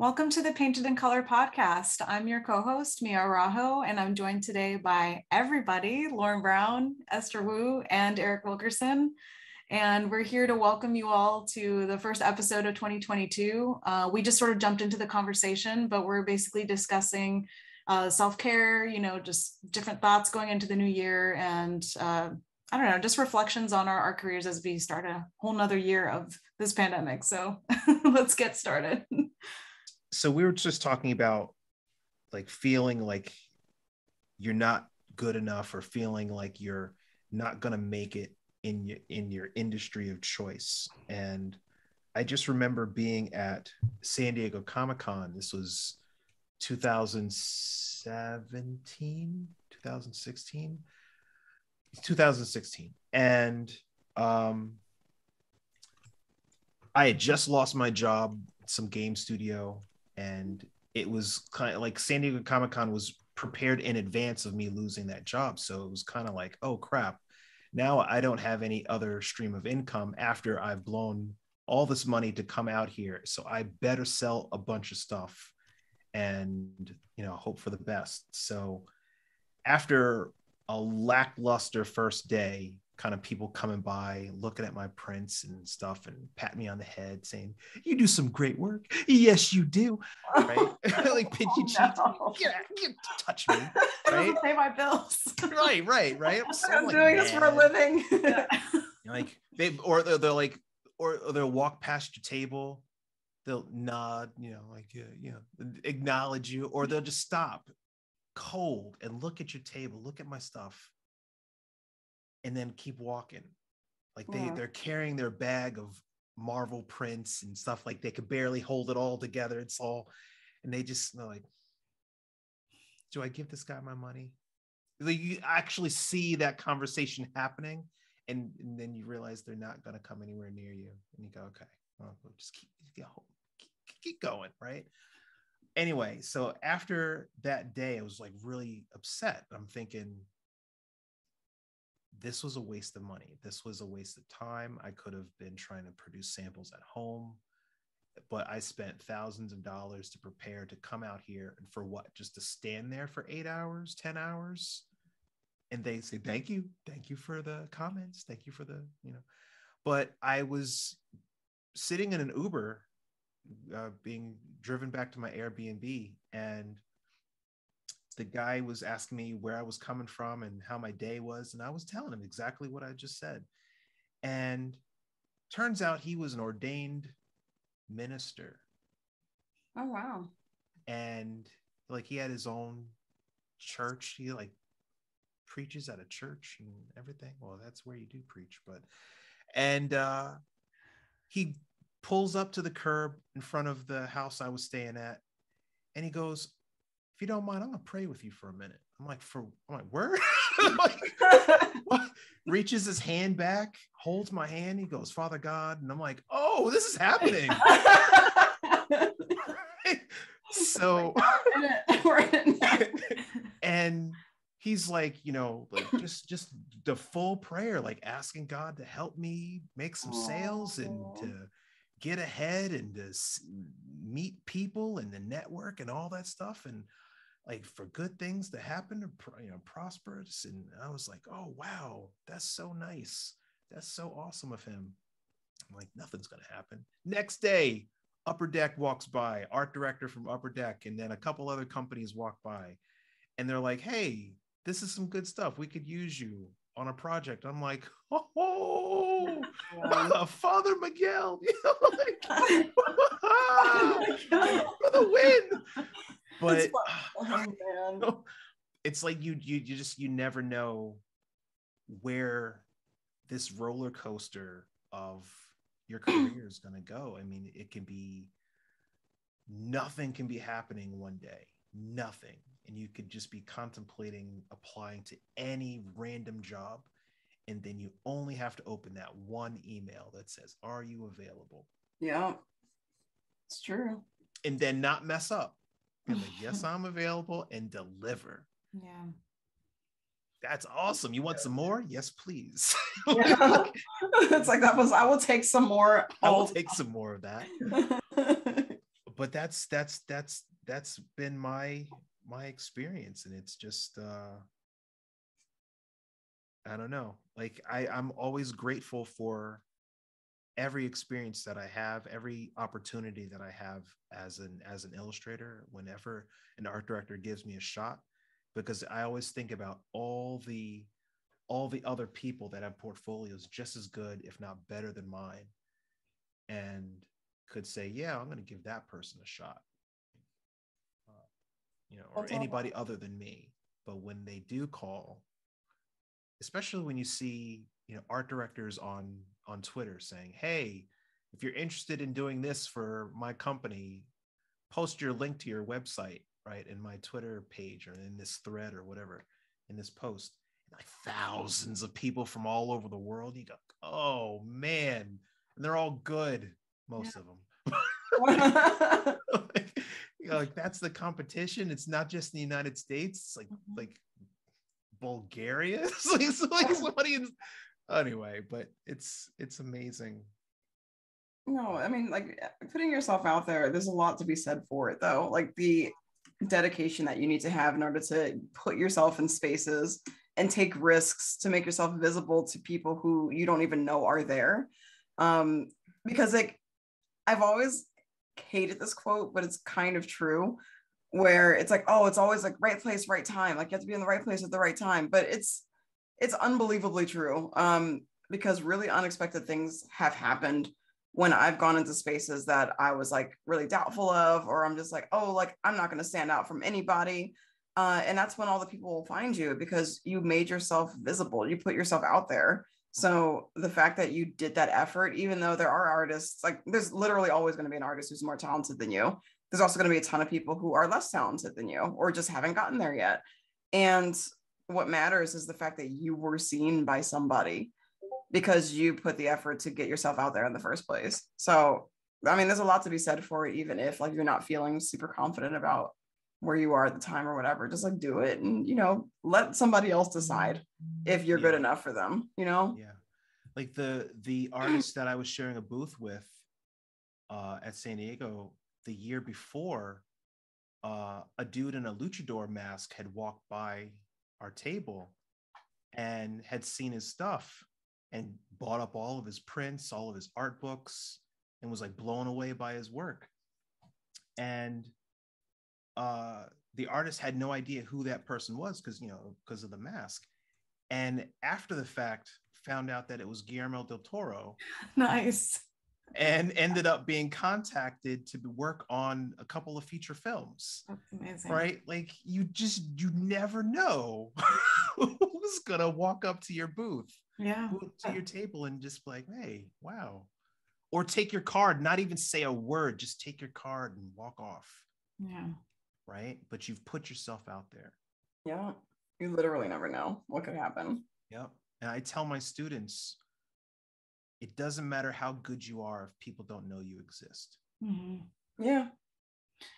Welcome to the Painted in Color podcast. I'm your co host, Mia Araujo, and I'm joined today by everybody Lauren Brown, Esther Wu, and Eric Wilkerson. And we're here to welcome you all to the first episode of 2022. Uh, we just sort of jumped into the conversation, but we're basically discussing uh, self care, you know, just different thoughts going into the new year and uh, I don't know, just reflections on our, our careers as we start a whole nother year of this pandemic. So let's get started. so we were just talking about like feeling like you're not good enough or feeling like you're not going to make it in your in your industry of choice. And i just remember being at san diego comic-con. This was 2017 2016 2016 and um i had just lost my job some game studio and it was kind of like San Diego Comic Con was prepared in advance of me losing that job. So it was kind of like, oh crap, now I don't have any other stream of income after I've blown all this money to come out here. So I better sell a bunch of stuff and you know hope for the best. So after a lackluster first day, kind of people coming by, looking at my prints and stuff, and pat me on the head, saying, "You do some great work." Yes, you do. Right? like pinchy oh, cheeks. No. Get, get, touch me. Right? Pay my bills. right, right, right. I'm, so, I'm like, doing this for a living. like they, or they're, they're like, or, or they'll walk past your table. They'll nod, you know, like uh, you know, acknowledge you, or they'll just stop cold and look at your table, look at my stuff, and then keep walking. Like they yeah. they're carrying their bag of Marvel prints and stuff like they could barely hold it all together. It's all, and they just like, do I give this guy my money? Like you actually see that conversation happening, and, and then you realize they're not going to come anywhere near you, and you go, okay, well, we'll just keep, keep keep going, right? Anyway, so after that day, I was like really upset. I'm thinking, this was a waste of money. This was a waste of time. I could have been trying to produce samples at home, but I spent thousands of dollars to prepare to come out here and for what? Just to stand there for eight hours, 10 hours? And they say, thank you. Thank you for the comments. Thank you for the, you know. But I was sitting in an Uber uh, being driven back to my Airbnb and the guy was asking me where I was coming from and how my day was. And I was telling him exactly what I just said. And turns out he was an ordained minister. Oh, wow. And like he had his own church. He like preaches at a church and everything. Well, that's where you do preach. But, and uh, he pulls up to the curb in front of the house I was staying at. And he goes, if you don't mind, I'm gonna pray with you for a minute. I'm like, for I'm like, word? like, reaches his hand back, holds my hand. He goes, Father God, and I'm like, oh, this is happening. so, and he's like, you know, like just just the full prayer, like asking God to help me make some sales and to get ahead and to meet people and the network and all that stuff and like for good things to happen to you know prosperous and i was like oh wow that's so nice. That's so awesome of him. I'm like nothing's gonna happen. Next day upper deck walks by art director from upper deck and then a couple other companies walk by and they're like hey this is some good stuff. We could use you on a project. I'm like oh father miguel you know, like, oh for the win but oh, it's like you you you just you never know where this roller coaster of your career is going to go. I mean, it can be nothing can be happening one day, nothing. And you could just be contemplating applying to any random job. And then you only have to open that one email that says, Are you available? Yeah, it's true. And then not mess up like, yes, I'm available and deliver. Yeah. That's awesome. You want some more? Yes, please. Yeah. it's like that was I will take some more. I will take some more of that. but that's that's that's that's been my my experience and it's just uh i don't know like i i'm always grateful for every experience that i have every opportunity that i have as an as an illustrator whenever an art director gives me a shot because i always think about all the all the other people that have portfolios just as good if not better than mine and could say yeah i'm going to give that person a shot uh, you know, or anybody other than me. But when they do call, especially when you see, you know, art directors on on Twitter saying, "Hey, if you're interested in doing this for my company, post your link to your website, right, in my Twitter page or in this thread or whatever, in this post." like thousands of people from all over the world. You go, "Oh man." And they're all good, most yeah. of them. you know, like that's the competition. It's not just in the United States. It's like mm-hmm. like Bulgaria. it's like, it's like somebody in, anyway, but it's it's amazing. No, I mean like putting yourself out there, there's a lot to be said for it though. Like the dedication that you need to have in order to put yourself in spaces and take risks to make yourself visible to people who you don't even know are there. Um, because like I've always hated this quote, but it's kind of true. Where it's like, oh, it's always like right place, right time. Like you have to be in the right place at the right time. But it's it's unbelievably true. Um, because really unexpected things have happened when I've gone into spaces that I was like really doubtful of, or I'm just like, oh, like I'm not going to stand out from anybody. Uh, and that's when all the people will find you because you made yourself visible. You put yourself out there. So the fact that you did that effort, even though there are artists, like there's literally always going to be an artist who's more talented than you. There's also going to be a ton of people who are less talented than you or just haven't gotten there yet. And what matters is the fact that you were seen by somebody because you put the effort to get yourself out there in the first place. So, I mean, there's a lot to be said for it, even if like you're not feeling super confident about where you are at the time or whatever just like do it and you know let somebody else decide if you're yeah. good enough for them you know yeah like the the artist that i was sharing a booth with uh at san diego the year before uh a dude in a luchador mask had walked by our table and had seen his stuff and bought up all of his prints all of his art books and was like blown away by his work. And uh, the artist had no idea who that person was because you know because of the mask. And after the fact found out that it was guillermo del toro. Nice and ended up being contacted to work on a couple of feature films That's amazing. right like you just you never know who's gonna walk up to your booth yeah to your table and just be like hey wow or take your card not even say a word just take your card and walk off yeah right? But you've put yourself out there. Yeah. You literally never know what could happen. Yep. And I tell my students, it doesn't matter how good you are if people don't know you exist. Mm-hmm. Yeah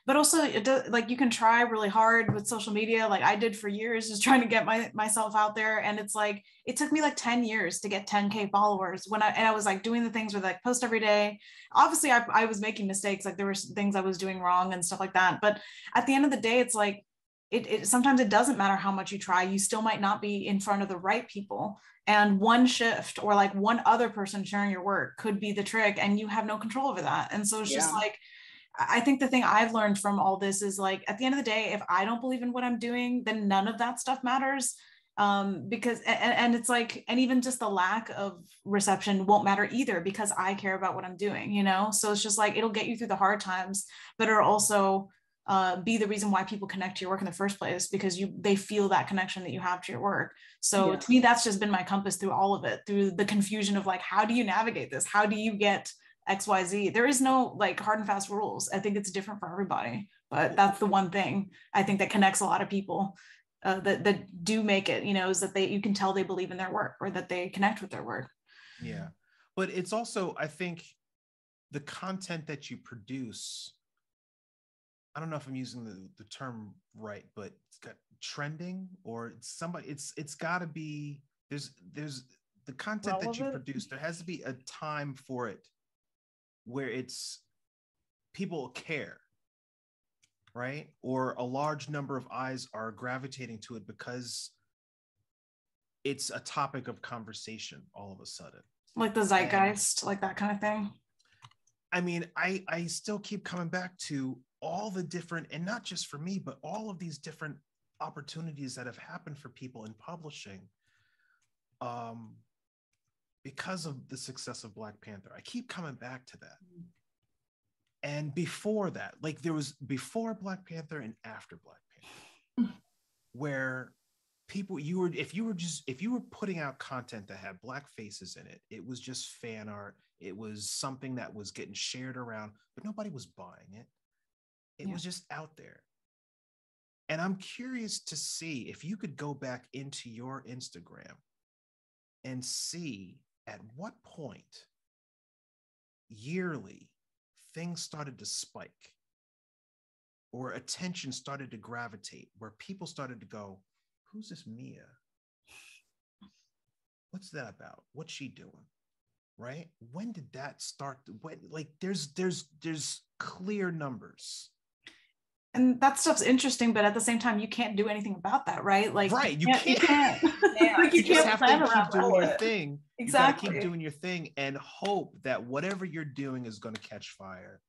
but also it does like you can try really hard with social media like i did for years just trying to get my myself out there and it's like it took me like 10 years to get 10k followers when i and i was like doing the things where like post every day obviously I, I was making mistakes like there were things i was doing wrong and stuff like that but at the end of the day it's like it, it sometimes it doesn't matter how much you try you still might not be in front of the right people and one shift or like one other person sharing your work could be the trick and you have no control over that and so it's yeah. just like I think the thing I've learned from all this is like at the end of the day, if I don't believe in what I'm doing, then none of that stuff matters. Um, because and, and it's like, and even just the lack of reception won't matter either because I care about what I'm doing, you know? So it's just like it'll get you through the hard times, but it'll also uh, be the reason why people connect to your work in the first place because you they feel that connection that you have to your work. So yeah. to me, that's just been my compass through all of it, through the confusion of like, how do you navigate this? How do you get xyz there is no like hard and fast rules i think it's different for everybody but that's the one thing i think that connects a lot of people uh, that that do make it you know is that they you can tell they believe in their work or that they connect with their work yeah but it's also i think the content that you produce i don't know if i'm using the, the term right but it's got trending or it's somebody it's it's got to be there's there's the content Relevant. that you produce there has to be a time for it where it's people care right? Or a large number of eyes are gravitating to it because it's a topic of conversation all of a sudden. Like the zeitgeist, and, like that kind of thing. I mean, I I still keep coming back to all the different, and not just for me, but all of these different opportunities that have happened for people in publishing. Um, because of the success of Black Panther. I keep coming back to that. Mm. And before that, like there was before Black Panther and after Black Panther, where people you were if you were just if you were putting out content that had black faces in it, it was just fan art. It was something that was getting shared around, but nobody was buying it. It yeah. was just out there. And I'm curious to see if you could go back into your Instagram and see at what point yearly things started to spike or attention started to gravitate where people started to go who's this mia? What's that about? What's she doing? Right? When did that start when like there's there's there's clear numbers and that stuff's interesting, but at the same time, you can't do anything about that, right? Like, right, you can't. You can't, you can't, like you, you can't just have to keep doing your thing. Exactly. You keep doing your thing and hope that whatever you're doing is going to catch fire.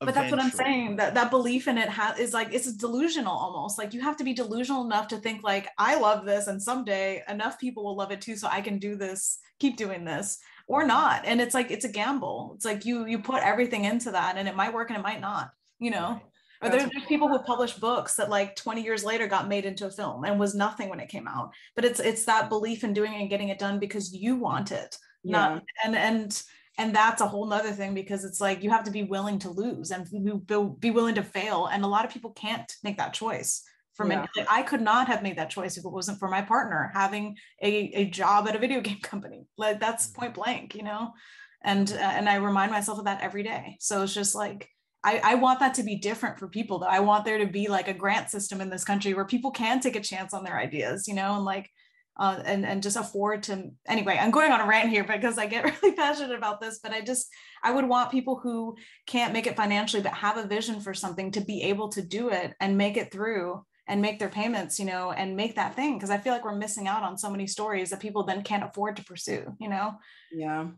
But that's what I'm saying. That that belief in it has is like it's delusional almost. Like you have to be delusional enough to think like I love this, and someday enough people will love it too, so I can do this, keep doing this, or not. And it's like it's a gamble. It's like you you put everything into that, and it might work and it might not. You know. Right or there's, there's people who publish books that like 20 years later got made into a film and was nothing when it came out. But it's it's that belief in doing it and getting it done because you want it. Yeah. Not and and and that's a whole nother thing because it's like you have to be willing to lose and be willing to fail. And a lot of people can't make that choice. For yeah. me, like, I could not have made that choice if it wasn't for my partner having a, a job at a video game company. Like that's mm-hmm. point blank, you know. And uh, and I remind myself of that every day. So it's just like I, I want that to be different for people though. I want there to be like a grant system in this country where people can take a chance on their ideas, you know, and like uh, and and just afford to anyway i'm going on a rant here because i get really passionate about this but i just i would want people who can't make it financially but have a vision for something to be able to do it and make it through and make their payments you know and make that thing because i feel like we're missing out on so many stories that people then can't afford to pursue you know yeah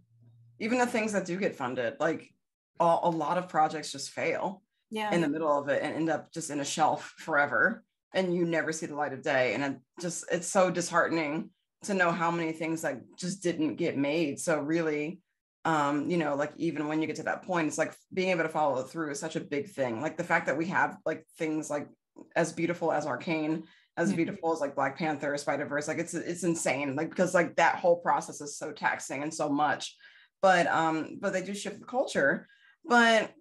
even the things that do get funded like a, a lot of projects just fail yeah. in the middle of it and end up just in a shelf forever. And you never see the light of day. And it just it's so disheartening to know how many things like just didn't get made. So really um you know like even when you get to that point it's like being able to follow through is such a big thing. Like the fact that we have like things like as beautiful as arcane as mm-hmm. beautiful as like black panther spider verse like it's it's insane. Like because like that whole process is so taxing and so much. But um but they do shift the culture but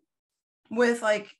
with like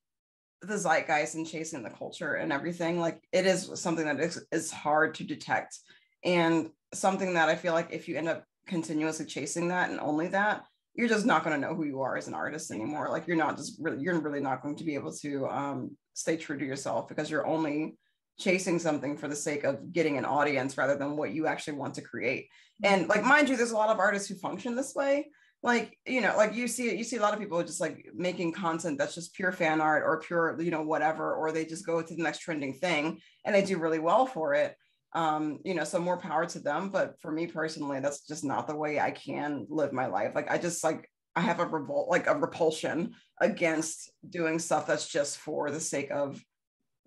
the zeitgeist and chasing the culture and everything, like it is something that is, is hard to detect. And something that I feel like if you end up continuously chasing that and only that, you're just not going to know who you are as an artist anymore. Like you're not just really, you're really not going to be able to um, stay true to yourself because you're only chasing something for the sake of getting an audience rather than what you actually want to create. And like, mind you, there's a lot of artists who function this way, like you know like you see you see a lot of people just like making content that's just pure fan art or pure you know whatever or they just go to the next trending thing and they do really well for it um you know so more power to them. But for me personally that's just not the way i can live my life. Like i just like i have a revolt like a repulsion against doing stuff that's just for the sake of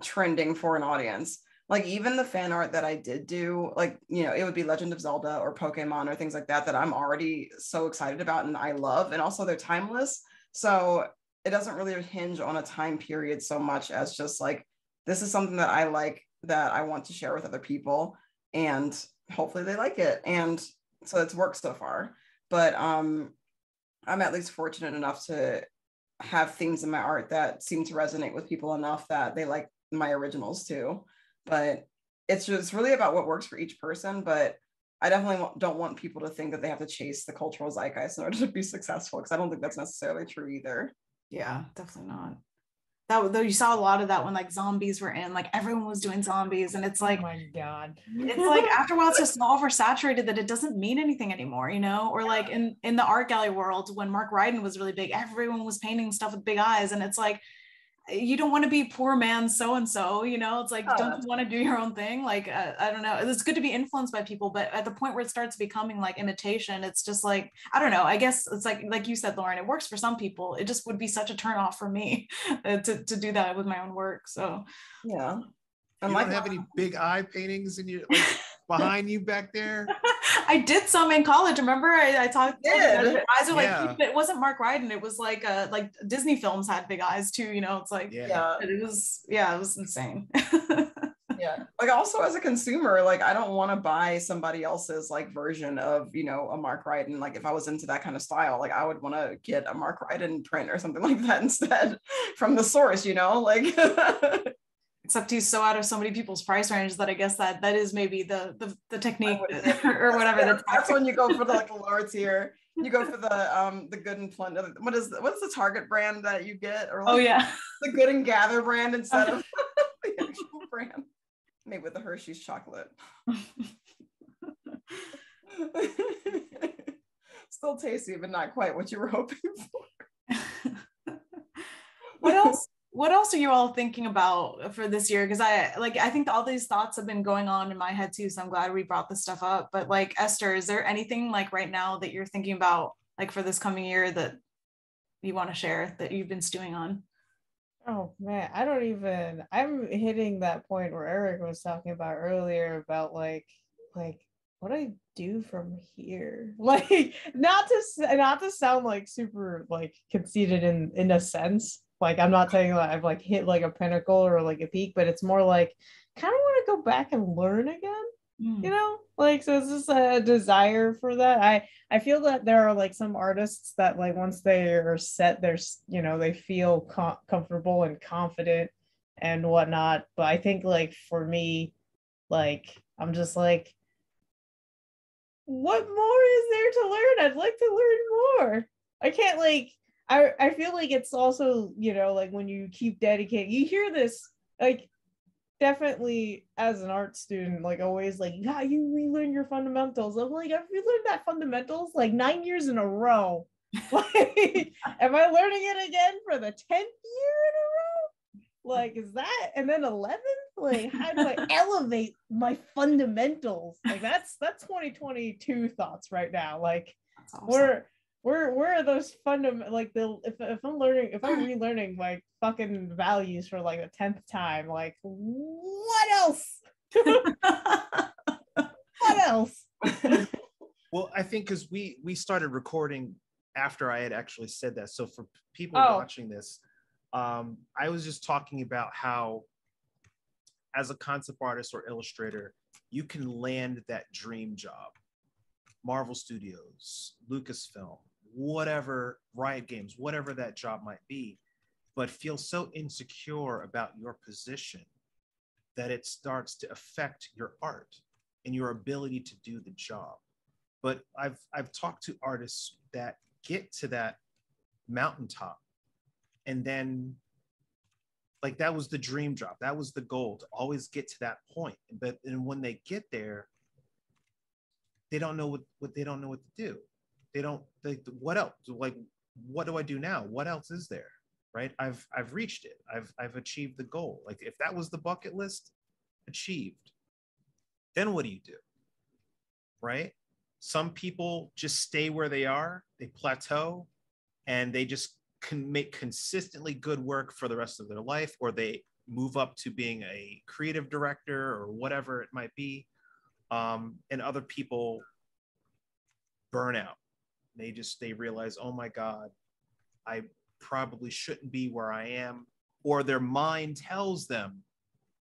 trending for an audience like even the fan art that I did do, like, you know, it would be Legend of Zelda or Pokemon or things like that that I'm already so excited about and I love. And also they're timeless. So it doesn't really hinge on a time period so much as just like, this is something that I like that I want to share with other people. And hopefully they like it. And so it's worked so far. But um I'm at least fortunate enough to have themes in my art that seem to resonate with people enough that they like my originals too but it's just really about what works for each person but i definitely don't want people to think that they have to chase the cultural zeitgeist in order to be successful because i don't think that's necessarily true either. Yeah definitely not. That though you saw a lot of that when like zombies were in like everyone was doing zombies and it's like oh my god. it's like after a while it's just so oversaturated that it doesn't mean anything anymore you know? Or like in in the art gallery world when mark ryden was really big everyone was painting stuff with big eyes and it's like you don't want to be poor man so and so you know? It's like Oh, don't you want to do your own thing? Like uh, i don't know. It's good to be influenced by people but at the point where it starts becoming like imitation it's just like i don't know. I guess it's like like you said lauren it works for some people. It just would be such a turn off for me uh, to, to do that with my own work so. Yeah. You And don't have any big eye paintings in your like, behind you back there. I did some in college. Remember, I, I talked. told you guys, Did? the eyes are like Yeah. it wasn't Mark Ryden. It was like uh like Disney films had big eyes too. You know, it's like Yeah. yeah. it was yeah, it was insane. yeah like also as a consumer like i don't want to buy somebody else's like version of you know a mark Ryden. like if i was into that kind of style like i would want to get a mark Ryden print or something like that instead from the source you know like Except he's so out of so many people's price range that I guess that that is maybe the the, the technique or whatever. that's, that's when you go for the like the lower tier you go for the um the good and plenty what is the, what's the target brand that you get or like oh yeah. the good and gather brand instead of the actual brand made with the hershey's chocolate Still tasty, but not quite what you were hoping for. what else what else are you all thinking about for this year because i like i think all these thoughts have been going on in my head too so i'm glad we brought this stuff up but like esther is there anything like right now that you're thinking about like for this coming year that you want to share that you've been stewing on Oh man, I don't even. I'm hitting that point where Eric was talking about earlier about like, like what do I do from here? Like, not to not to sound like super like conceited in in a sense. Like, I'm not saying that I've like hit like a pinnacle or like a peak, but it's more like kind of want to go back and learn again hmm. you know? Like so it's just a desire for that. I i feel that there are like some artists that like once they are set there's you know they feel com- comfortable and confident and whatnot but i think like for me like i'm just like what more is there to learn? I'd like to learn more. I can't like i i feel like it's also you know like when you keep dedicating you hear this like definitely as an art student, like always like, yeah, you relearn your fundamentals. I'm like, I've relearned that fundamentals like nine years in a row. Like, am I learning it again for the 10th year in a row? Like, is that and then 11th? Like, how do I elevate my fundamentals? Like that's that's 2022 thoughts right now. Like awesome. where where where are those fundamental like the if, if i'm learning if i'm relearning like fucking values for like the 10th time like what else what else Well, I think because we we started recording after I had actually said that. So for people Oh. watching this, um, I was just talking about how, as a concept artist or illustrator, you can land that dream job. Marvel Studios, Lucasfilm, whatever, Riot Games, whatever that job might be, but feel so insecure about your position that it starts to affect your art and your ability to do the job. But I've I've talked to artists that get to that mountaintop and then like that was the dream job. That was the goal to always get to that point. But and when they get there they don't know what, what they don't know what to do. They don't they, what else? Like what do i do now? What else is there? Right? I've i've reached it. I've i've achieved the goal. Like if that was the bucket list achieved. Then what do you do? Right? Some people just stay where they are they plateau and they just can make consistently good work for the rest of their life or they move up to being a creative director or whatever it might be um, and other people burn out. They just they realize oh my god i probably shouldn't be where i am. Or their mind tells them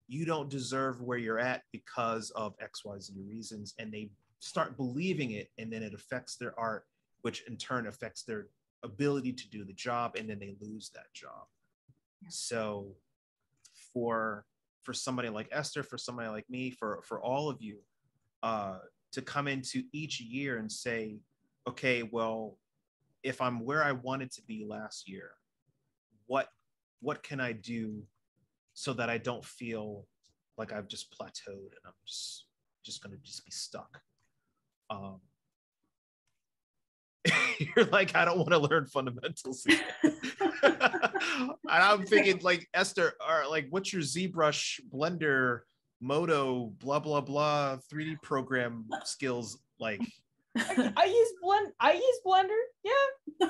you don't deserve where you're at because of xyz reasons. And they start believing it and then it affects their art which in turn affects their ability to do the job and then they lose that job. So for for somebody like esther for somebody like me for for all of you uh to come into each year and say okay well if i'm where i wanted to be last year what what can i do so that i don't feel like i've just plateaued and i'm just just to just be stuck? Um you're like i don't want to learn fundamentals and I'm thinking like Esther, or like, what's your ZBrush Blender Modo blah blah blah 3D program skills like? I, I use blend. I use Blender. Yeah, I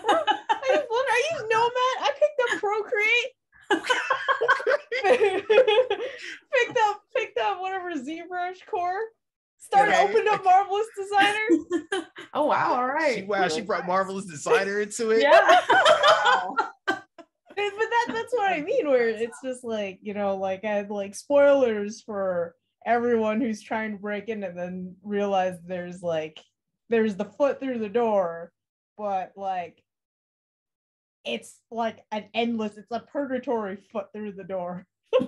use Blender. I use Nomad. I picked up Procreate. picked up picked up whatever ZBrush core. Started Okay. opened up Marvelous Designer. oh wow! All right. She, wow, she brought Marvelous Designer into it. Yeah. Wow. But that that's what I mean. Where it's just like you know, like I had like spoilers for everyone who's trying to break in and then realize there's like there's the foot through the door, but like it's like an endless. It's a purgatory foot through the door.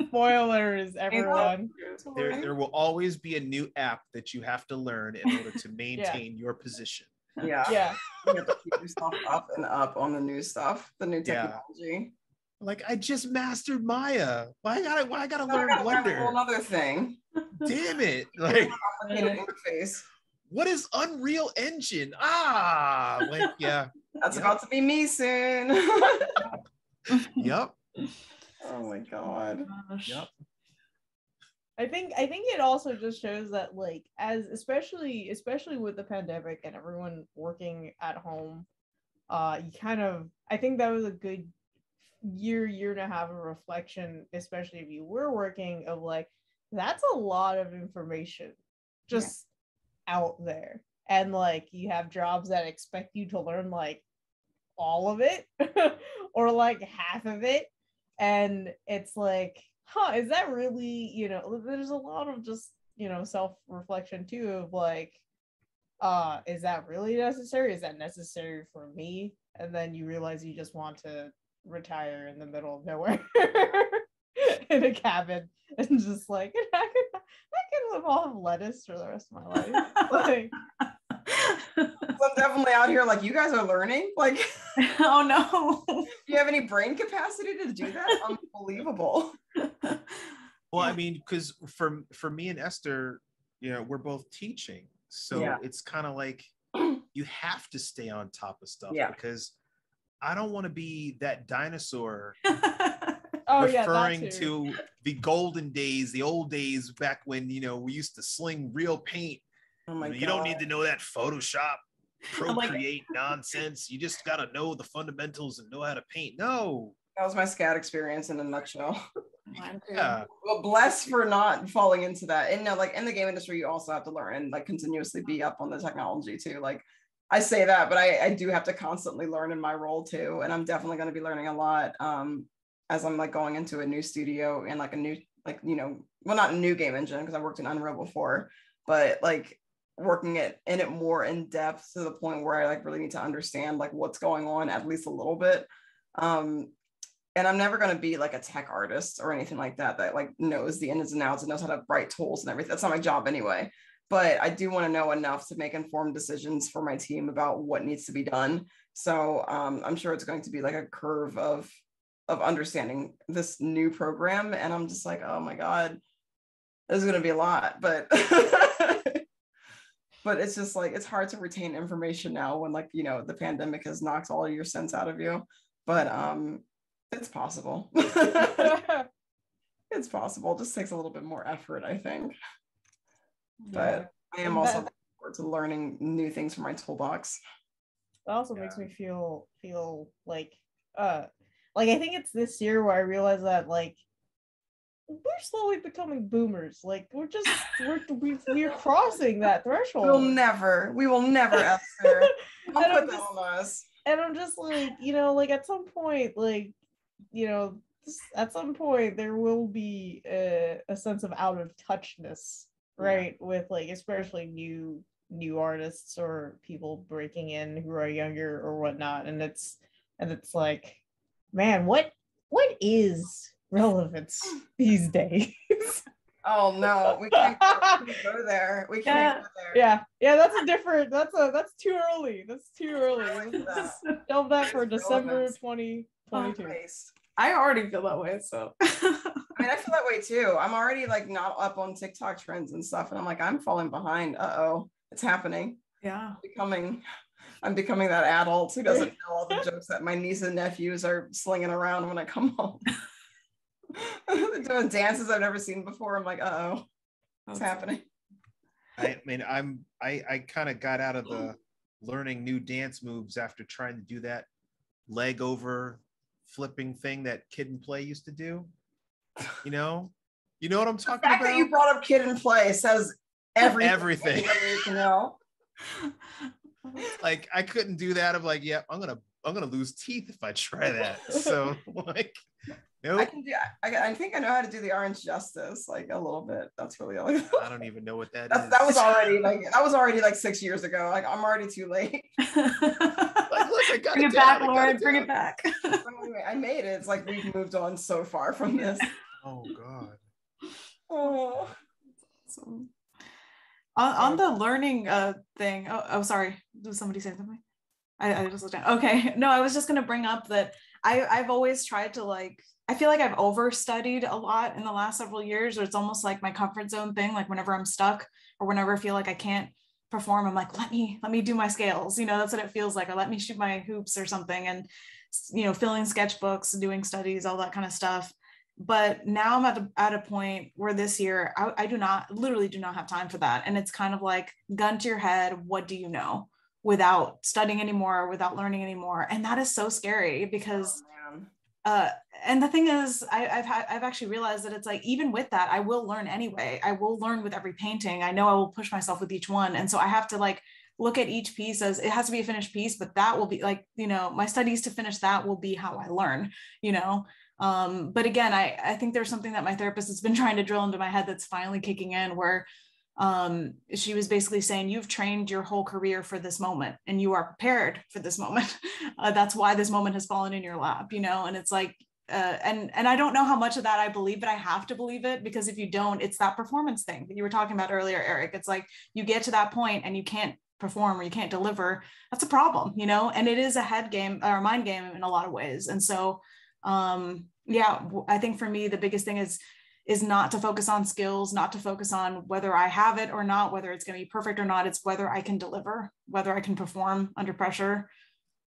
spoilers, everyone. There, there will always be a new app that you have to learn in order to maintain your position. Yeah. Yeah. You have to keep yourself up and up on the new stuff, the new technology. Yeah. technology. Like I just mastered Maya. Why I gotta why I gotta Now I learn gotta learn a whole Blender? Another thing. Damn it. Like Complicated interface. what is Unreal Engine? Ah, like yeah. That's Yeah. about to be me soon. Yep. oh my god. Yep. I think I think it also just shows that like as especially especially with the pandemic and everyone working at home, uh you kind of I think that was a good year, year and a half of reflection, especially if you were working of like that's a lot of information just out there. And like you have jobs that expect you to learn like all of it or like half of it and it's like huh is that really you know there's a lot of just you know self-reflection too of like uh is that really necessary? Is that necessary for me? And then you realize you just want to retire in the middle of nowhere in a cabin and just like I can, I live off of lettuce for the rest of my life. Like So I'm definitely out here like you guys are learning. Like, oh no. do you have any brain capacity to do that? Unbelievable. Well, I mean, because for for me and Esther, you know, we're both teaching, so Yeah. it's kind of like you have to stay on top of stuff Yeah. because I don't want to be that dinosaur oh yeah referring too. to the golden days, the old days back when you know we used to sling real paint. Oh my you don't need to know that Photoshop, like- Procreate nonsense. You just got to know the fundamentals and know how to paint. No, That was my SCAD experience in a nutshell. Yeah, Well, blessed for not falling into that. And no, like in the game industry, you also have to learn and like continuously be up on the technology too. Like I say that, but I, I do have to constantly learn in my role too. And I'm definitely going to be learning a lot um, as I'm like going into a new studio and like a new, like, you know, well, not a new game engine because I worked in Unreal before, but like working it in it more in depth to the point where I like really need to understand like what's going on at least a little bit. Um, and I'm never going to be like a tech artist or anything like that that like knows the ins and outs and knows how to write tools and everything. That's not my job anyway. But I do want to know enough to make informed decisions for my team about what needs to be done. So um, I'm sure it's going to be like a curve of of understanding this new program, and I'm just like, oh my god, there's going to be a lot, but. but it's just like it's hard to retain information now when like you know the pandemic has knocked all your sense out of you but um it's possible. It's possible. It just takes a little bit more effort i think. But i am also that- looking forward to learning new things from my toolbox. It also makes me feel feel like uh like I think it's this year where I realized that like we're slowly becoming boomers. Like we're just we're we, we're crossing that threshold. we'll never we will never Esther. And Don't I'm put that just- on us and I'm just like, you know, like at some point, like, you know, at some point there will be a, a sense of out of touchness, Yeah. right? With like especially new new artists or people breaking in who are younger or whatnot. And it's and it's like, man, what what is relevance these days? oh no we can't go, we can't go there we can't go there yeah, yeah, that's a different that's a that's too early. That's too early. Let's Delve that for December 2022. I already feel that way. So I mean, I feel that way too. I'm already like not up on TikTok trends and stuff, and I'm like, I'm falling behind. Uh oh, it's happening. yeah. I'm Becoming I'm becoming that adult who doesn't know all the jokes that my niece and nephews are slinging around when I come home. They're doing dances I've never seen before. I'm like, uh oh, what's happening? I mean, I'm I I kind of got out of the learning new dance moves after trying to do that leg over flipping thing that kid and play used to do. You know, you know what I'm The talking fact about. that you brought up kid and play says everything. Everything. anybody needs to know. like I couldn't do that. I'm like, yeah, I'm gonna I'm gonna lose teeth if I try that. So like, I can do. I, I think I know how to do the orange justice, like a little bit. That's really all. I don't even know what that That, is. that was already like that was already like six years ago. Like I'm already too late. like, look, I got bring it down, back, I got Lauren. Bring down. it back. Anyway, I made it. It's like we've moved on so far from this. Oh God. Oh, So, on, on the learning uh thing oh, oh sorry did somebody say something I, I just looked down okay. No i was just going to bring up that i i've always tried to like i feel like i've overstudied a lot in the last several years or it's almost like my comfort zone thing like whenever i'm stuck or whenever i feel like i can't perform i'm like let me let me do my scales. You know that's what it feels like or let me shoot my hoops or something and you know filling sketchbooks doing studies all that kind of stuff. But now I'm at a, at a point where this year I, I do not literally do not have time for that. And it's kind of like gun to your head, what do you know without studying anymore, without learning anymore? And that is so scary because man. uh and the thing is I, I've had I've actually realized that it's like even with that, I will learn anyway. I will learn with every painting. I know I will push myself with each one. And so I have to like look at each piece as it has to be a finished piece, but that will be like, you know, my studies to finish that will be how I learn, you know um but again i i think there's something that my therapist has been trying to drill into my head that's finally kicking in where um she was basically saying you've trained your whole career for this moment and you are prepared for this moment uh, that's why this moment has fallen in your lap you know and it's like uh, and and I don't know how much of that I believe, but I have to believe it because if you don't, it's that performance thing that you were talking about earlier, Eric. It's like you get to that point and you can't perform or you can't deliver. That's a problem, you know. And it is a head game or mind game in a lot of ways. And so, um, yeah, i think for me the biggest thing is is not to focus on skills, not to focus on whether I have it or not, whether it's going to be perfect or not. It's whether I can deliver, whether I can perform under pressure.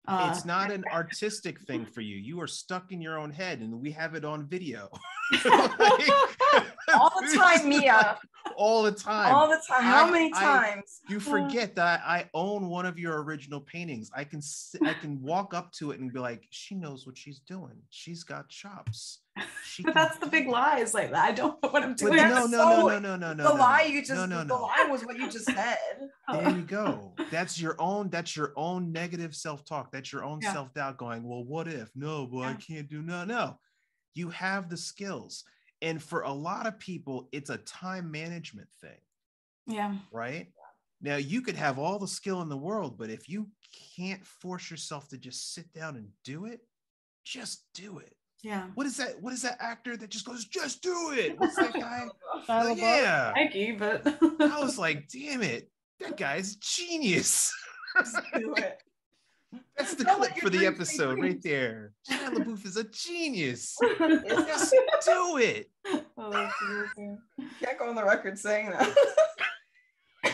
Uh, it's not an artistic thing for you. You are stuck in your own head, and we have it on video. all the time, Mia. All the time. All the time. How I- many I- times? you hmm. forget that I own one of your original paintings. I can I can walk up to it and be like, she knows what she's doing. She's got chops. She but that's the big it." lie. Is like I don't know what I'm doing. no, no, no, no, no, no, no. the no, lie you just no, no, the lie was what you just said. There you go. That's your own. That's your own negative self-talk. That's your own Yeah. self-doubt. Going, well, what if? No, but I can't do no, no. You have the skills, and for a lot of people, it's a time management thing, yeah, right? Now you could have all the skill in the world, but if you can't force yourself to just sit down and do it, just do it. yeah. What is that? What is that actor that just goes, just do it? What's that guy? Like, yeah. Nike, but I was like, damn it, that guy's genius. Just do it. That's the clip for the episode right there. Shia LaBeouf is a genius. Just do it. Oh, that's amazing. can't go on the record saying that.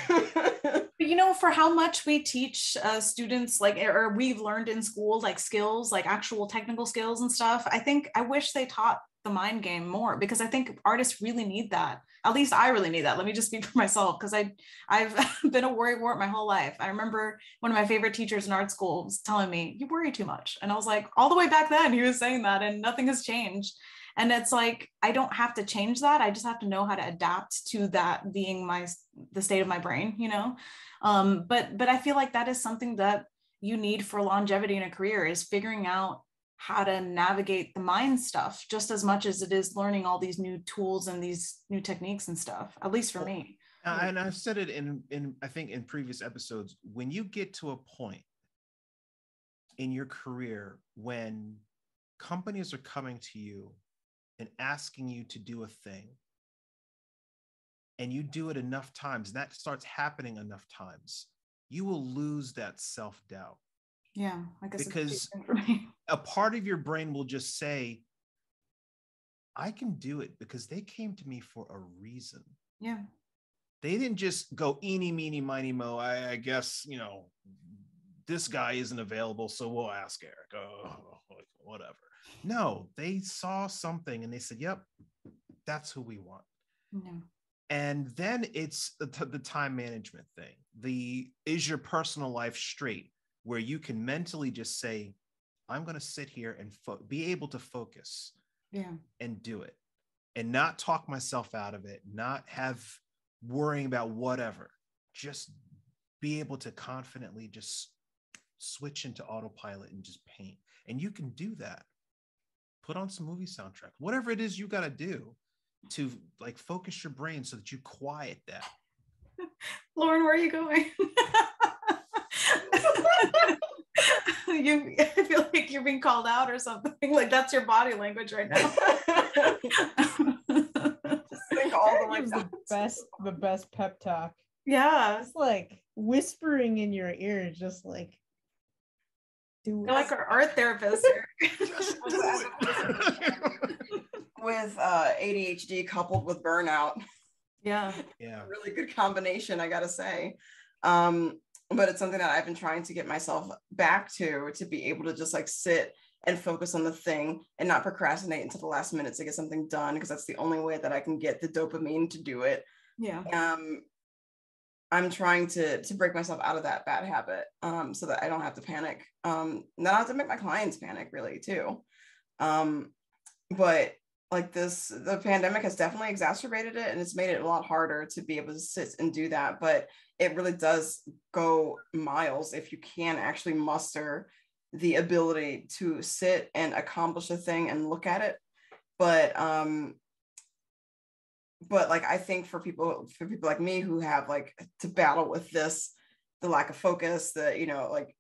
But you know, for how much we teach uh, students, like, or we've learned in school, like skills, like actual technical skills and stuff, I think I wish they taught the mind game more because I think artists really need that. At least I really need that. Let me just speak for myself because I, I've been a worry wart my whole life. I remember one of my favorite teachers in art school was telling me, "You worry too much," and I was like, all the way back then, he was saying that, and nothing has changed. And it's like I don't have to change that. I just have to know how to adapt to that being my the state of my brain, you know um, but but i feel like that is something that you need for longevity in a career is figuring out how to navigate the mind stuff just as much as it is learning all these new tools and these new techniques and stuff at least for me Uh, and I've said it in in I think in previous episodes. When you get to a point in your career when companies are coming to you and asking you to do a thing, and you do it enough times, and that starts happening enough times, you will lose that self doubt. yeah i guess it's a big Because- thing for me A part of your brain will just say, "I can do it because they came to me for a reason." yeah they didn't just go eeny meeny miny mo I, I guess you know this guy isn't available, so we'll ask Eric. Oh, whatever. No, they saw something and they said, "Yep, that's who we want." Yeah. And then it's the, the time management thing. The is your personal life straight, where you can mentally just say, "I'm going to sit here and fo- be able to focus Yeah. and do it, and not talk myself out of it, not have worrying about whatever. Just be able to confidently just switch into autopilot and just paint. And you can do that. Put on some movie soundtrack, whatever it is you got to do to like focus your brain so that you quiet that. Lauren, where are you going? you I feel like you're being called out or something. Like that's your body language right now. Think all the way Gives the best the best pep talk. yeah. It's like whispering in your ear, just like do You're like our art therapist here. Just do it. with uh, ADHD coupled with burnout. yeah. yeah. really good combination, I gotta say. Um, but it's something that I've been trying to get myself back to to be able to just like sit and focus on the thing and not procrastinate until the last minute to get something done because that's the only way that I can get the dopamine to do it. Yeah. Um, I'm trying to to break myself out of that bad habit um, so that I don't have to panic. Um, not have to make my clients panic really too. Um, but like this, the pandemic has definitely exacerbated it and it's made it a lot harder to be able to sit and do that. But it really does go miles if you can actually muster the ability to sit and accomplish a thing and look at it. But um, but like I think for people for people like me who have like to battle with this, the lack of focus, the you know like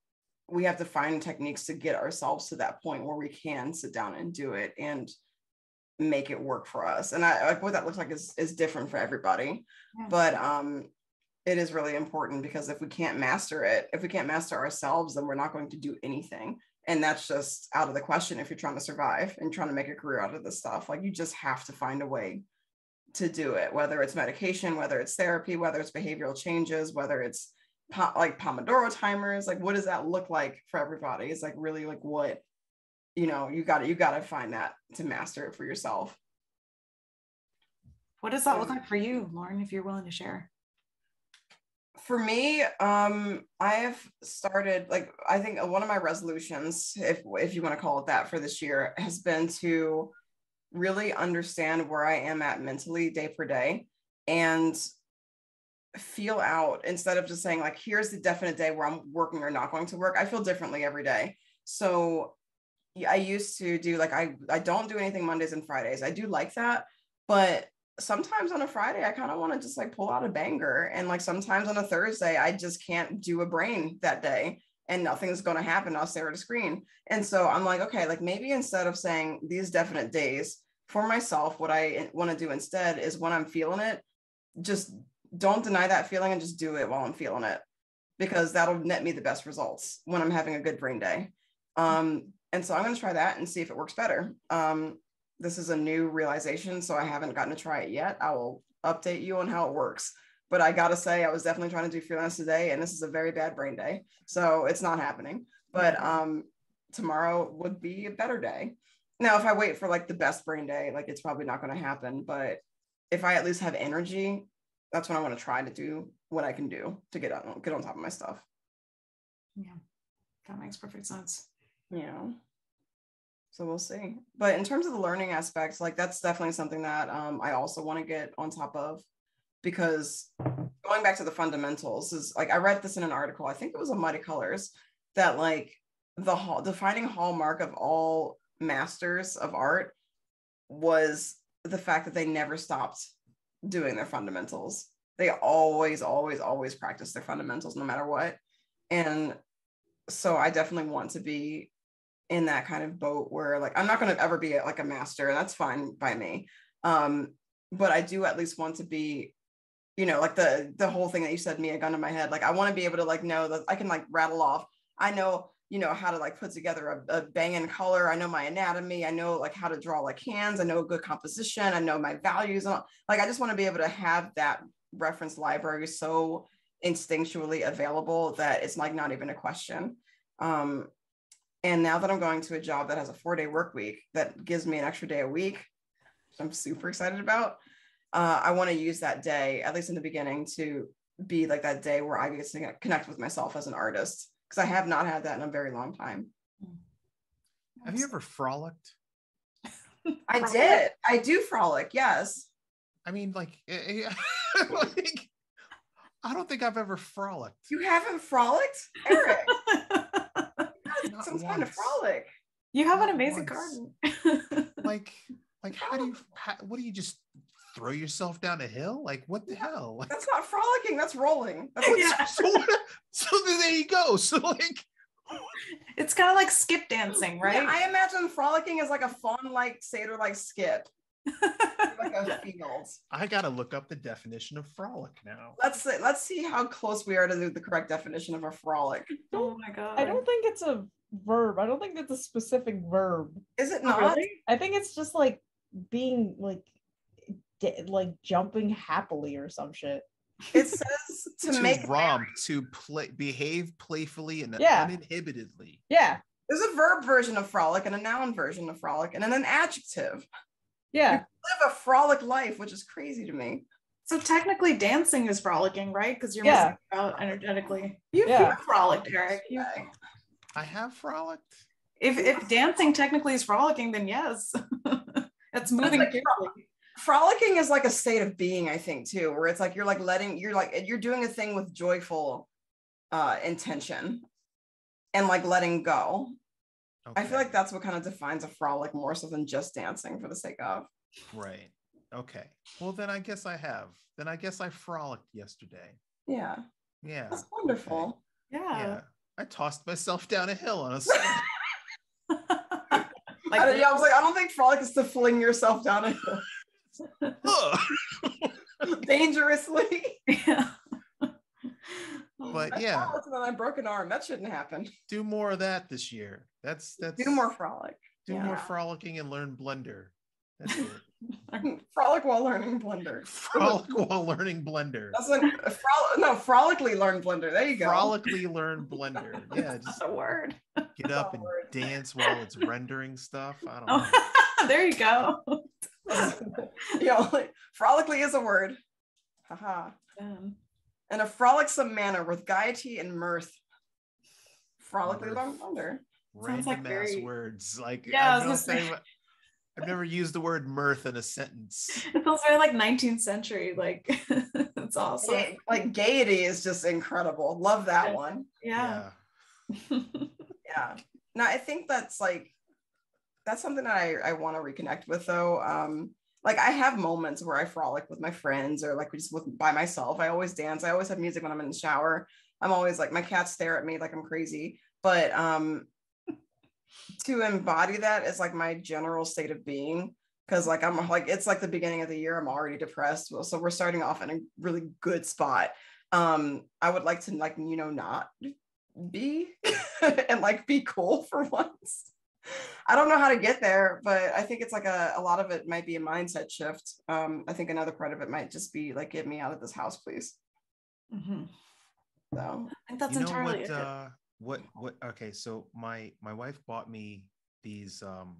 we have to find techniques to get ourselves to that point where we can sit down and do it and make it work for us. And I like what that looks like is is different for everybody, Yeah. but um it is really important because if we can't master it, if we can't master ourselves, then we're not going to do anything. And that's just out of the question if you're trying to survive and trying to make a career out of this stuff. Like you just have to find a way to do it, whether it's medication, whether it's therapy, whether it's behavioral changes, whether it's po- like Pomodoro timers, like what does that look like for everybody? It's like really like what, you know, you got to, you got to find that to master it for yourself. What does that look like for you, Lauren, if you're willing to share? for me um i have started like i think one of my resolutions if if you want to call it that for this year has been to really understand where i am at mentally day per day and feel out instead of just saying like here's the definite day where i'm working or not going to work i feel differently every day so i used to do like i i don't do anything mondays and fridays i do like that but sometimes on a Friday, I kind of want to just like pull out a banger. And like sometimes on a Thursday, I just can't do a brain that day and nothing's going to happen. I'll stare at a screen. And so I'm like, okay, like maybe instead of saying these definite days for myself, what I want to do instead is when I'm feeling it, just don't deny that feeling and just do it while I'm feeling it because that'll net me the best results when I'm having a good brain day. Um, and so I'm going to try that and see if it works better. Um, this is a new realization, so I haven't gotten to try it yet. I will update you on how it works. But I gotta say, I was definitely trying to do freelance today, and this is a very bad brain day, so it's not happening. But um, tomorrow would be a better day. Now, if I wait for like the best brain day, like it's probably not going to happen. But if I at least have energy, that's what I want to try to do. What I can do to get on get on top of my stuff. Yeah, that makes perfect sense. Yeah. So we'll see. But in terms of the learning aspects, like that's definitely something that um, I also want to get on top of because going back to the fundamentals is like I read this in an article, I think it was on Muddy Colors, that like the hall defining hallmark of all masters of art was the fact that they never stopped doing their fundamentals. They always, always, always practice their fundamentals no matter what. And so I definitely want to be in that kind of boat where like I'm not going to ever be like a master and that's fine by me. Um, but I do at least want to be, you know, like the the whole thing that you said, me a gun to my head. Like I want to be able to like know that I can like rattle off. I know, you know, how to like put together a, a banging color. I know my anatomy. I know like how to draw like hands. I know good composition. I know my values. And all. like I just want to be able to have that reference library so instinctually available that it's like not even a question. Um, and now that I'm going to a job that has a four day work week that gives me an extra day a week, which I'm super excited about. Uh, I want to use that day, at least in the beginning, to be like that day where I get to connect with myself as an artist because I have not had that in a very long time. Have you ever frolicked? I did. I do frolic. Yes. I mean, like, eh, eh, like, I don't think I've ever frolicked. You haven't frolicked, Eric. Not Some kind of frolic. you have an amazing once. garden. Like, like, how do you? How, what do you just throw yourself down a hill? Like, what the hell? Like, That's not frolicking. That's rolling. That's what Yeah. so, so there you go. So like, it's kind of like skip dancing, Yeah, right? I imagine frolicking is like a fun, like Seder, like skip, like a field. I gotta look up the definition of frolic now. Let's see, let's see how close we are to the, the correct definition of a frolic. oh my god. I don't think it's a verb. I don't think it's a specific verb. Is it not? really? I think it's just like being like d- like jumping happily or some shit. It says to, To, make romp, to play, behave playfully and Yeah. uninhibitedly. Yeah. There's a verb version of frolic and a noun version of frolic and then an adjective. Yeah. Live a frolic life, which is crazy to me. So technically, dancing is frolicking, right? Because you're Yeah. moving about energetically. You Yeah. You frolicked, Eric. You- Okay. I have frolicked. if if dancing technically is frolicking, then yes, it's moving like quickly. Frolicking is like a state of being, I think, too, where it's like you're like letting you're like you're doing a thing with joyful uh intention and like letting go. I feel like that's what kind of defines a frolic more so than just dancing for the sake of. right. Okay. Well, then I guess I have. Then I guess I frolicked yesterday. Yeah, Yeah. that's wonderful. Yeah. Yeah. I tossed myself down a hill on a sled. I, like don't- yeah, I was like, I don't think frolic is to fling yourself down a hill dangerously. yeah. Oh, but I yeah, frolicked and then I broke an arm. That shouldn't happen. do more of that this year. That's that's Do more frolic. do more frolicking and learn blender. That's it. frolic while learning blender. Frolic while learning blender. That's like a frolic. No, frolically learn blender. There you go. Frolically learn blender. Yeah, just a word. get up and word. dance while it's rendering stuff. I don't know. Oh, there you go. you know, like, frolically is a word. Haha. Um, In a frolicsome manner with gaiety and mirth. Frolically Mirth. learn blender. Sounds Random like ass very- words. Like Yeah, I I was gonna say. Think- I've never used the word mirth in a sentence. it feels very like 19th century. Like it's awesome. Ga- Like gaiety is just incredible. Love that Yeah. one. Yeah. Yeah. Now I think that's like that's something that I, I want to reconnect with though. Um like I have moments where I frolic with my friends or like just with by myself. I always dance. I always have music when I'm in the shower. I'm always like my cats stare at me like I'm crazy. But um to embody that is like my general state of being because like I'm like it's like the beginning of the year. I'm already depressed. Well, so we're starting off in a really good spot. Um, I would like to like you know not be and like be cool for once. I don't know how to get there, but I think it's like a, a lot of it might be a mindset shift. Um, I think another part of it might just be like, get me out of this house, please. mm-hmm. So I think that's you know entirely what? Uh, what? What? Okay, so my my wife bought me these um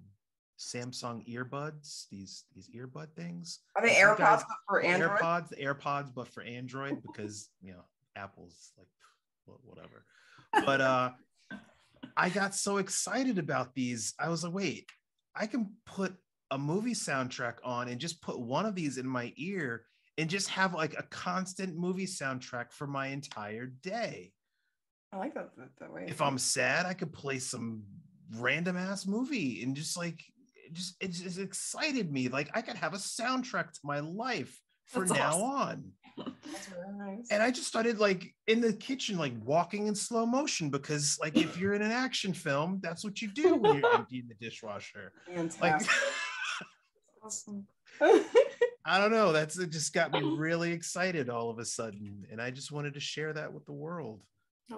Samsung earbuds. These these earbud things. are they AirPods guys- but for Android? AirPods, AirPods, but for Android because you know Apple's like whatever. But uh I got so excited about these. I was like, wait, I can put a movie soundtrack on and just put one of these in my ear and just have like a constant movie soundtrack for my entire day. I like that, that, that way. If I'm sad, I could play some random ass movie and just like it just it just excited me. Like I could have a soundtrack to my life for That's now awesome. on. That's really nice. And I just started like in the kitchen, like walking in slow motion because like if you're in an action film, that's what you do when you're emptying the dishwasher. Like Fantastic. Awesome. I don't know. That's it just got me really excited all of a sudden. And I just wanted to share that with the world.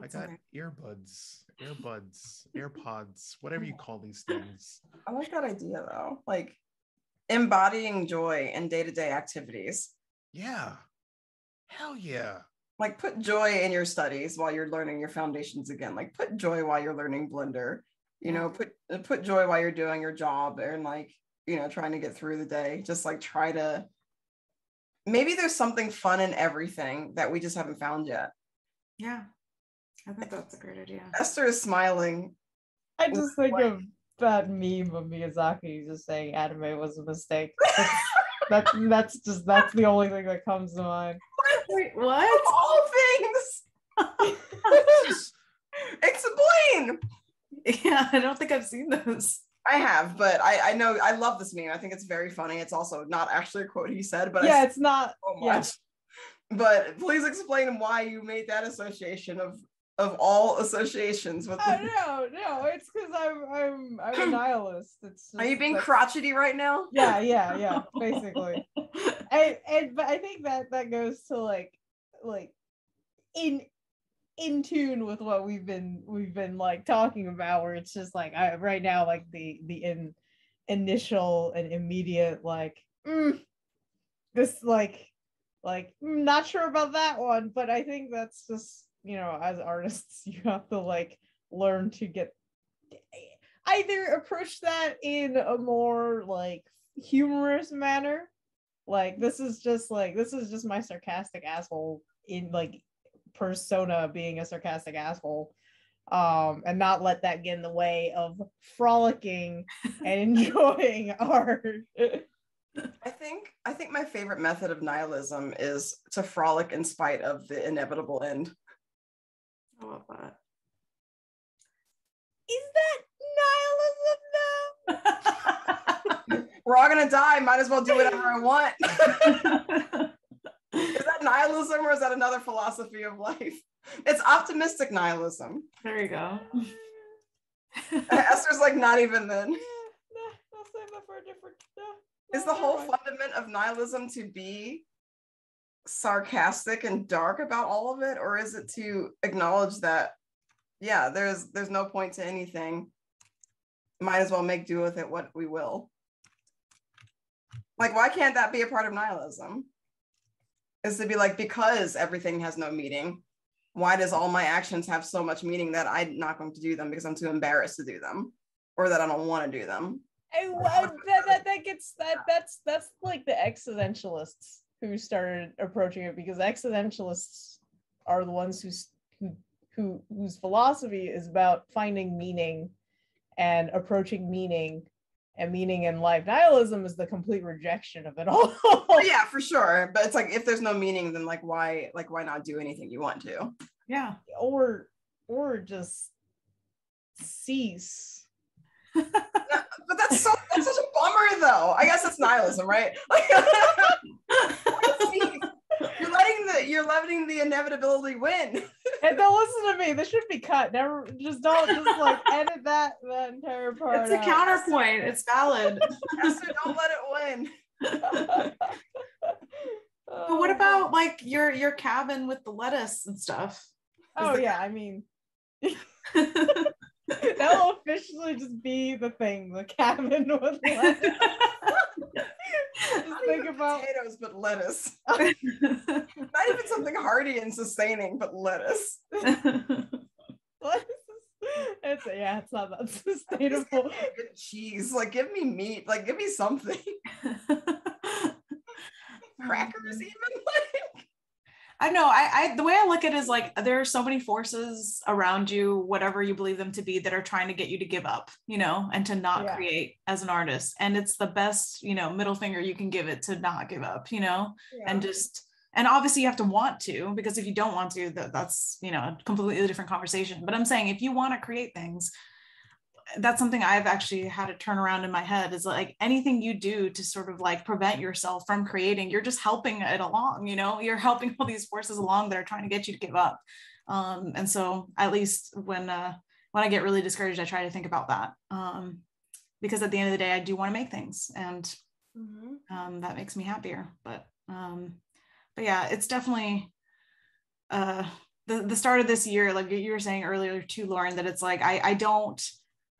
I got okay. earbuds, earbuds, AirPods, whatever you call these things. I like that idea though. Like embodying joy in day-to-day activities. Yeah. Hell yeah. like put joy in your studies while you're learning your foundations again like put joy while you're learning blender you know put uh, put joy while you're doing your job and like you know trying to get through the day just like try to maybe there's something fun in everything that we just haven't found yet Yeah. I think that's a great idea. esther is smiling I just think What? of that meme of Miyazaki just saying anime was a mistake. That's that's, that's just that's the only thing that comes to mind. Wait, of what? all things explain yeah, I don't think I've seen those. i have but i i know i love this meme i think it's very funny it's also not actually a quote he said but I yeah, it's not. so Yeah. much. But please explain why you made that association of of all associations with. Oh, no, no, it's because I'm I'm I'm a nihilist. It's Are you being crotchety right now? Yeah, yeah, yeah. Basically, and and but I think that that goes to like like in in tune with what we've been we've been like talking about where it's just like I right now like the the in initial and immediate like mm, this like like mm, not sure about that one but I think that's just you know as artists you have to like learn to get either approach that in a more like humorous manner. Like this is just like this is just my sarcastic asshole in like persona being a sarcastic asshole. Um and not let that get in the way of frolicking and enjoying art. I think I think my favorite method of nihilism is to frolic in spite of the inevitable end. I love that. is that nihilism though We're all gonna die. Might as well do whatever I want. is that nihilism or is that another philosophy of life? It's optimistic nihilism. there you go. Esther's like not even then. Yeah, nah, I'll save that for a different no, Is the whole never fundament of nihilism to be sarcastic and dark about all of it, or is it to acknowledge that, yeah, there's there's no point to anything. Might as well make do with it what we will. Like, why can't that be a part of nihilism? Is to be like, because everything has no meaning, why does all my actions have so much meaning that I'm not going to do them because I'm too embarrassed to do them, or that I don't want to do them? I, I- that, that that gets that that's that's like the existentialists who started approaching it because existentialists are the ones who's who, who whose philosophy is about finding meaning and approaching meaning and meaning in life. Nihilism is the complete rejection of it all. Oh, yeah, for sure. But it's like if there's no meaning, then like why like why not do anything you want to? yeah. or or just cease. But that's so that's such a bummer though. I guess it's nihilism, right? Like, you're letting the you're letting the inevitability win. And don't listen to me. This should be cut. Never just don't just like edit that that entire part. It's a out. counterpoint. It's valid. Esther, don't let it win. But what about like your your cabin with the lettuce and stuff? Oh the- yeah, I mean that'll officially just be the thing. The cabin with the lettuce. Not think even about potatoes, but lettuce. Not even something hearty and sustaining, but lettuce. lettuce. It's yeah, it's not that sustainable. Cheese. Like give me meat. Like give me something. Crackers even. I know. I, I the way I look at it is like there are so many forces around you, whatever you believe them to be, that are trying to get you to give up, you know, and to not Yeah. create as an artist. And it's the best, you know, middle finger you can give it to not give up, you know, and just and obviously you have to want to because if you don't want to, that, that's you know a completely different conversation. But I'm saying if you want to create things, that's something I've actually had to turn around in my head is like anything you do to sort of like prevent yourself from creating, you're just helping it along, you know, you're helping all these forces along that are trying to get you to give up. Um, and so at least when uh when I get really discouraged, I try to think about that. Um, because at the end of the day, I do want to make things and um, that makes me happier. But um, but yeah, it's definitely uh, the the start of this year, like you were saying earlier too, Lauren, that it's like I I don't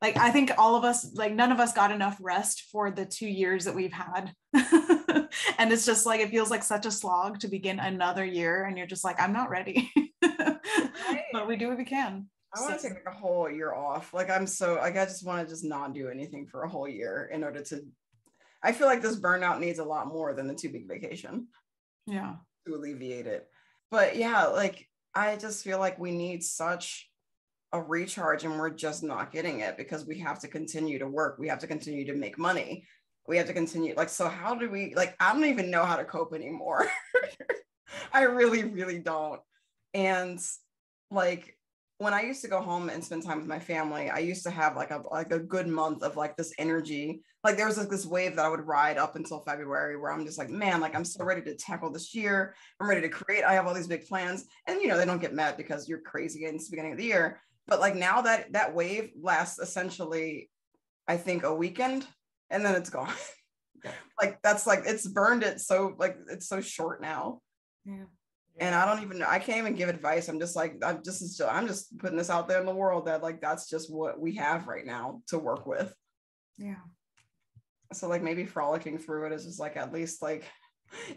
like I think all of us like none of us got enough rest for the two years that we've had. and it's just like it feels like such a slog to begin another year and you're just like i'm not ready but we do what we can I want to take like a whole year off. Like I'm so like I just want to just not do anything for a whole year in order to. I feel like this burnout needs a lot more than the two week vacation yeah to alleviate it. But yeah, like I just feel like we need such a recharge and we're just not getting it because we have to continue to work. We have to continue to make money. We have to continue like so how do we like I don't even know how to cope anymore. I really really don't. And like when I used to go home and spend time with my family, I used to have like a like a good month of like this energy. Like there was like this wave that I would ride up until February where I'm just like, man, like I'm so ready to tackle this year. I'm ready to create. I have all these big plans. And you know, they don't get met because you're crazy in the beginning of the year. But like now that that wave lasts essentially, I think a weekend and then it's gone. like that's like it's burned it so like it's so short now yeah and I don't even know. I can't even give advice. I'm just like I'm just I'm just putting this out there in the world that like that's just what we have right now to work with. yeah So like maybe frolicking through it is just like at least like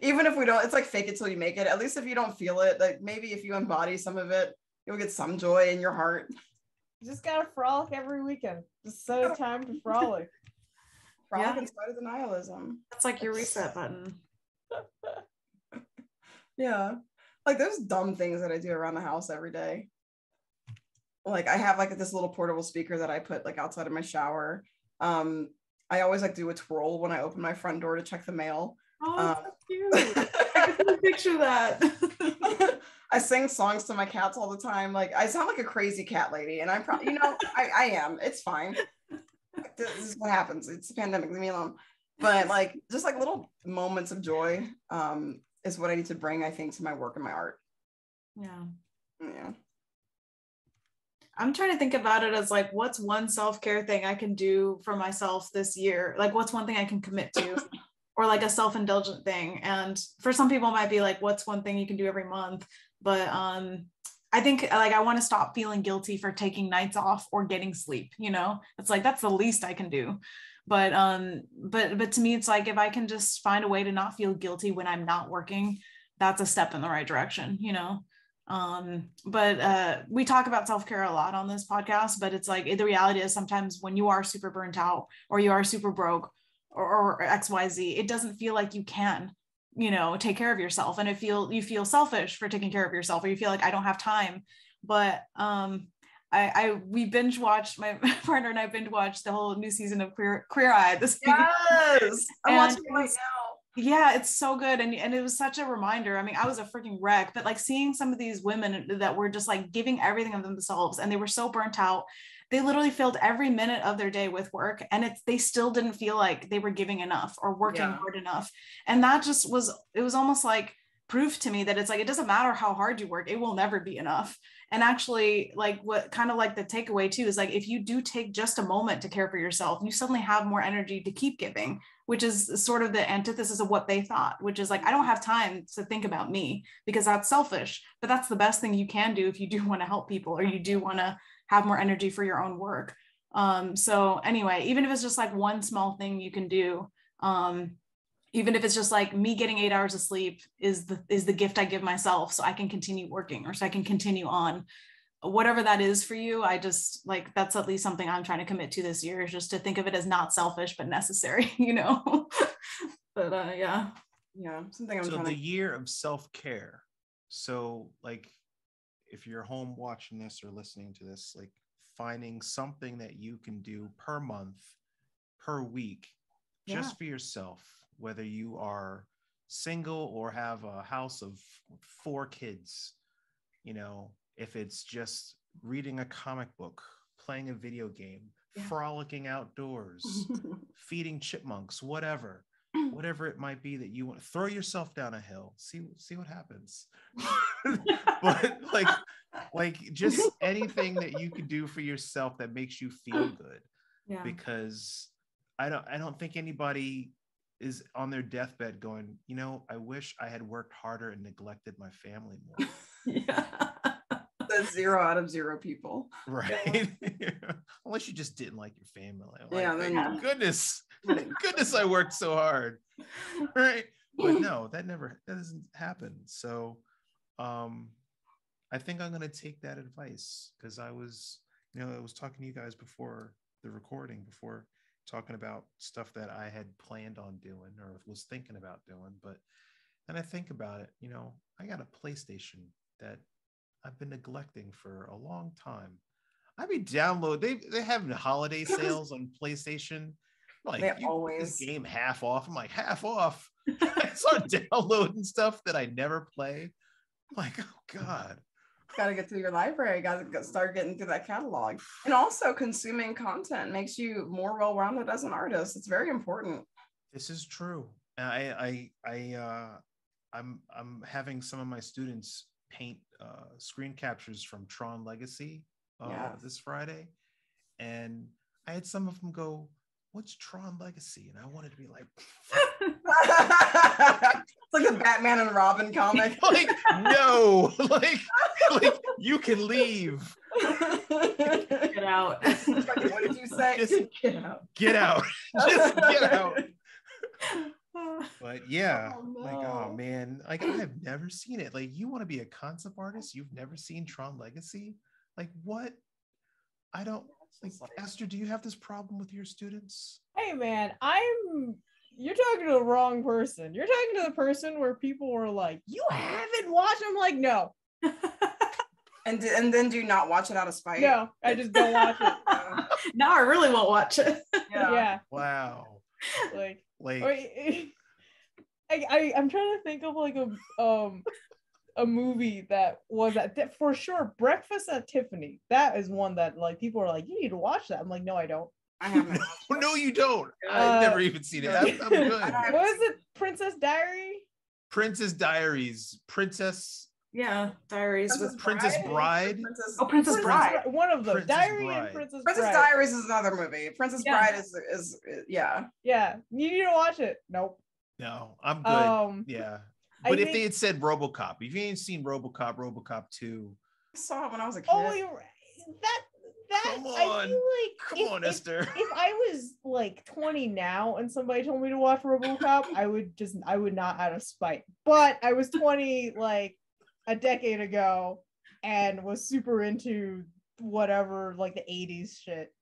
even if we don't, it's like fake it till you make it. At least if you don't feel it, like maybe if you embody some of it, you'll get some joy in your heart. You just gotta frolic every weekend. Just set a time to frolic. Frolic Yeah. in spite of the nihilism. that's like your reset button Yeah. Like those dumb things that I do around the house every day. Like I have like this little portable speaker that I put like outside of my shower. Um, I always like do a twirl when I open my front door to check the mail. oh Um, that's cute i can picture that I sing songs to my cats all the time. Like I sound like a crazy cat lady, and I'm probably, you know, I, I am. It's fine. This is what happens. It's a pandemic. Leave me alone. But like, just like little moments of joy, um, is what I need to bring. I think to my work and my art. yeah Yeah. I'm trying to think about it as like, what's one self care thing I can do for myself this year? Like, what's one thing I can commit to? or like a self indulgent thing. And for some people, it might be like, what's one thing you can do every month? But um, I think like I want to stop feeling guilty for taking nights off or getting sleep. You know, it's like that's the least I can do. But um, but but to me, it's like if I can just find a way to not feel guilty when I'm not working, that's a step in the right direction. You know um but uh we talk about self-care a lot on this podcast but it's like the reality is sometimes when you are super burnt out or you are super broke or, or xyz it doesn't feel like you can you know take care of yourself and it feel you feel selfish for taking care of yourself or you feel like i don't have time but um I, I we binge watched my partner and I binge watched the whole new season of Queer Queer Eye this week. Yes. I'm watching it right now. yeah it's so good and, and it was such a reminder i mean i was a freaking wreck but like seeing some of these women that were just like giving everything of themselves and they were so burnt out they literally filled every minute of their day with work and it's they still didn't feel like they were giving enough or working Yeah. hard enough and that just was it was almost like proof to me that it's like it doesn't matter how hard you work it will never be enough and actually like what kind of like the takeaway too is like if you do take just a moment to care for yourself you suddenly have more energy to keep giving which is sort of the antithesis of what they thought which is like i don't have time to think about me because that's selfish but that's the best thing you can do if you do want to help people or you do want to have more energy for your own work. Um so anyway even if it's just like one small thing you can do um even if it's just like me getting eight hours of sleep is the is the gift i give myself so i can continue working or so i can continue on. Whatever that is for you i just like that's at least something i'm trying to commit to this year is just to think of it as not selfish but necessary you know? But uh yeah. Yeah. Something I'm so trying the to year of self-care. So like if you're home watching this or listening to this like finding something that you can do per month per week Yeah. just for yourself whether you are single or have a house of four kids you know if it's just reading a comic book playing a video game Yeah. frolicking outdoors feeding chipmunks, whatever, whatever it might be that you want. To throw yourself down a hill, see see what happens. but like, like just anything that you can do for yourself that makes you feel good, yeah because I don't I don't think anybody is on their deathbed going, you know, I wish I had worked harder and neglected my family more. yeah The zero out of zero people. right? Unless you just didn't like your family. Like, Yeah, thank then- goodness, thank goodness I worked so hard. Right. But no, that never that doesn't happen. So um I think I'm gonna take that advice because I was, you know, I was talking to you guys before the recording, before talking about stuff that I had planned on doing or was thinking about doing. But then I think about it, you know, I got a PlayStation that I've been neglecting for a long time. I be download they they have holiday sales on PlayStation. Like They you always- game half off. I'm like half off. I start downloading stuff that I never play. I'm like, oh God. Got to get through your library. Got to start getting through that catalog. And also, consuming content makes you more well-rounded as an artist. It's very important. This is true. I I I uh I'm I'm having some of my students paint uh screen captures from Tron Legacy uh this Friday. And I had some of them go, What's Tron Legacy? And I wanted to be like, it's like a Batman and Robin comic. like no, like like you can leave. Get out. what did you say? Just- Get out. Get out. Just get out. But yeah, Oh, like oh man, like I've never seen it. Like you want to be a concept artist, you've never seen Tron Legacy? Like what? I don't like It's like- Esther, do you have this problem with your students? Hey man, I'm you're talking to the wrong person. You're talking to the person where people were like, "You haven't watched." I'm like, "No, And, and then do not watch it out of spite. no, I just don't watch it." Now I really won't watch it. yeah. yeah, Wow. like Like I, I, I I'm trying to think of like a um a movie that was at that for sure Breakfast at Tiffany. That is one that like people are like, you need to watch that. I'm like, no, I don't. I haven't. no, no, you don't. Uh, I've never even seen it. I'm, I'm good. I- What is it? Princess Diary? Princess Diaries, Princess Yeah, Diaries with Princess Bride? Princess, Oh, Princess Princess Bride. Bri- One of them. Princess Diary Bride. and Princess, Princess Bride. Diaries is another movie. Princess Yeah. Bride is, is is yeah. Yeah, you need to watch it. Nope. No, I'm good. Um, yeah. I But if think- they had said Robocop, if you ain't seen Robocop, Robocop 2, I saw it when I was a kid. oh, you're right. that that Come I feel like come if- on, if- Esther. if I was like 20 now and somebody told me to watch RoboCop, I would just I would not out of spite. But I was 20 like a decade ago and was super into whatever like the 80s shit.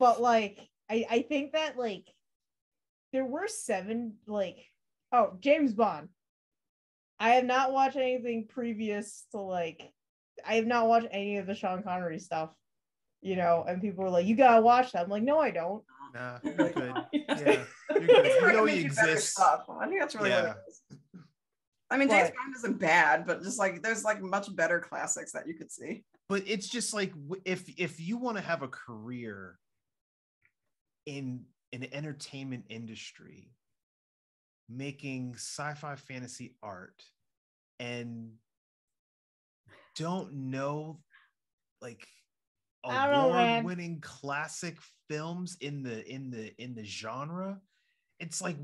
But like I I think that like there were seven like oh James Bond. I have not watched anything previous to like I have not watched any of the Sean Connery stuff. You know, and people were like, "You gotta watch that." I'm like, "No, I don't." Nah, you're good. Yeah, you're good. You know he exists. stuff. I think that's really Yeah. what it is. I mean, James But- Bond isn't bad, but just like there's like much better classics that you could see. But it's just like if if you want to have a career in an entertainment industry, making sci-fi fantasy art, and don't know like I don't know, man. award-winning classic films in the in the in the genre, it's like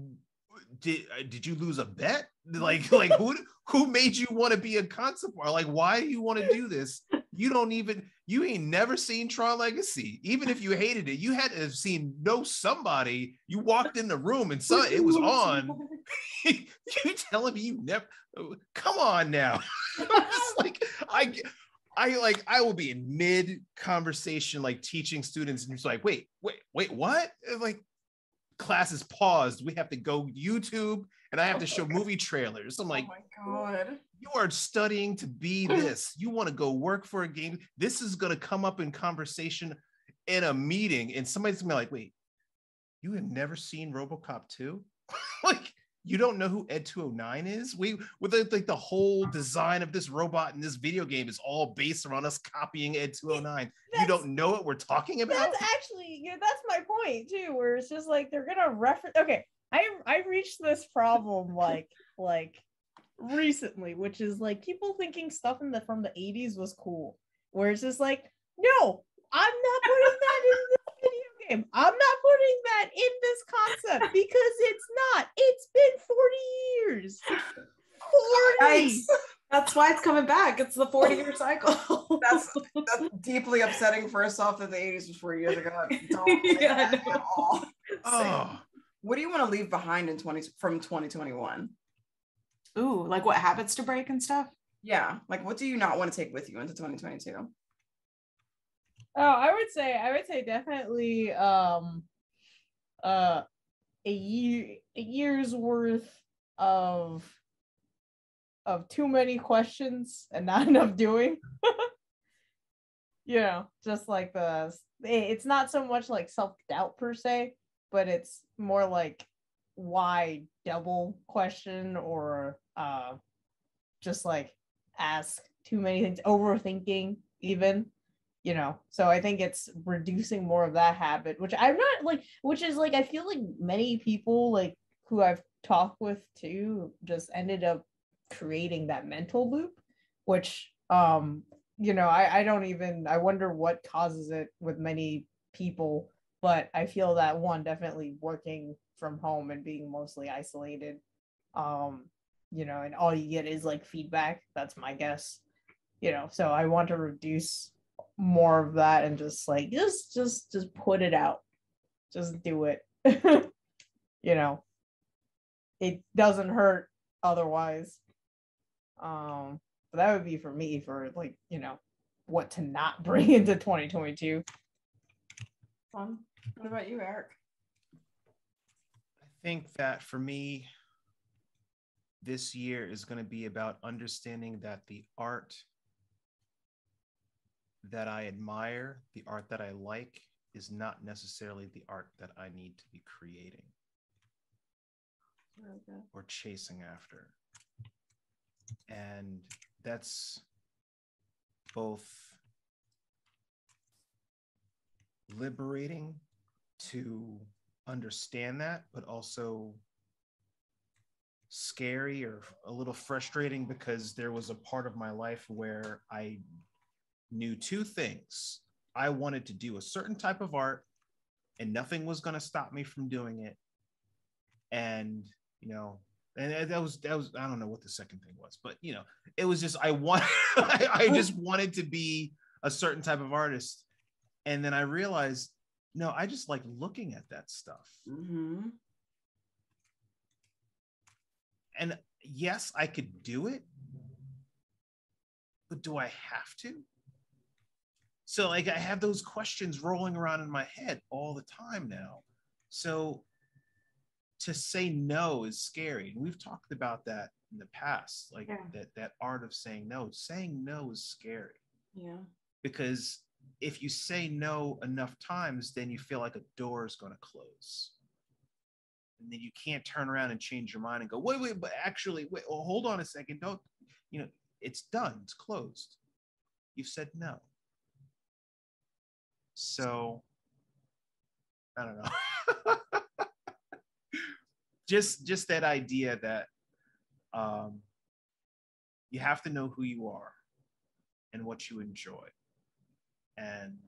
did uh, did you lose a bet? Like like who who made you want to be a concept art? Like why do you want to do this? You don't even you ain't never seen Tron Legacy. Even if you hated it, you had to have seen know somebody. You walked in the room and saw it was on. you telling me you never come on now. Like I I like I will be in mid conversation, like teaching students, and it's like, wait, wait, wait, what? Like class is paused. We have to go YouTube and I have to oh show movie trailers. I'm oh like, oh my god. you are studying to be this. You want to go work for a game. This is going to come up in conversation in a meeting, and somebody's gonna be like, wait, you have never seen Robocop 2? like, you don't know who Ed 209 is? We with the, like the whole design of this robot in this video game is all based around us copying Ed 209. You don't know what we're talking about? That's actually yeah, that's my point too, where it's just like they're gonna reference okay. I I reached this problem like like recently, which is like people thinking stuff in the from the 80s was cool. Where it's just like, no, I'm not putting that in game. I'm not putting that in this concept because it's not. It's been 40 years. 40. Yikes. That's why it's coming back. It's the 40 year cycle. That's that's deeply upsetting. First off, that the 80s was 40 years ago. Don't Yeah, I that at all. Oh, What do you want to leave behind in 20 from 2021? Ooh, like what habits to break and stuff? Yeah, like what do you not want to take with you into 2022? Oh, I would say I would say definitely um uh a year a year's worth of of too many questions and not enough doing. you know, just like the it's not so much like self-doubt per se, but it's more like why double question or uh just like ask too many things, overthinking even you know so i think it's reducing more of that habit which i'm not like which is like i feel like many people like who i've talked with too just ended up creating that mental loop which um you know i i don't even i wonder what causes it with many people but i feel that one definitely working from home and being mostly isolated um you know and all you get is like feedback that's my guess you know so i want to reduce more of that and just like just just just put it out just do it you know it doesn't hurt otherwise um but that would be for me for like you know what to not bring into 2022 Fun. What about you, Eric? I think that for me, this year is going to be about understanding that the art that I admire, the art that I like, is not necessarily the art that I need to be creating or chasing after. And that's both liberating to understand that, but also scary or a little frustrating because there was a part of my life where I knew two things. I wanted to do a certain type of art and nothing was going to stop me from doing it. And, you know, and that was that was I don't know what the second thing was, but you know, it was just I want I, I just wanted to be a certain type of artist. And then I realized, no, I just like looking at that stuff. Mm-hmm. And yes, I could do it, but do I have to? So, like, I have those questions rolling around in my head all the time now. So, to say no is scary. And we've talked about that in the past, like Yeah. that, that art of saying no. Saying no is scary Yeah. because if you say no enough times, then you feel like a door is going to close. And then you can't turn around and change your mind and go, wait, wait, but actually, wait, well, hold on a second. Don't, you know, it's done, it's closed. You've said no. So, I don't know. just, just that idea that um, you have to know who you are and what you enjoy. And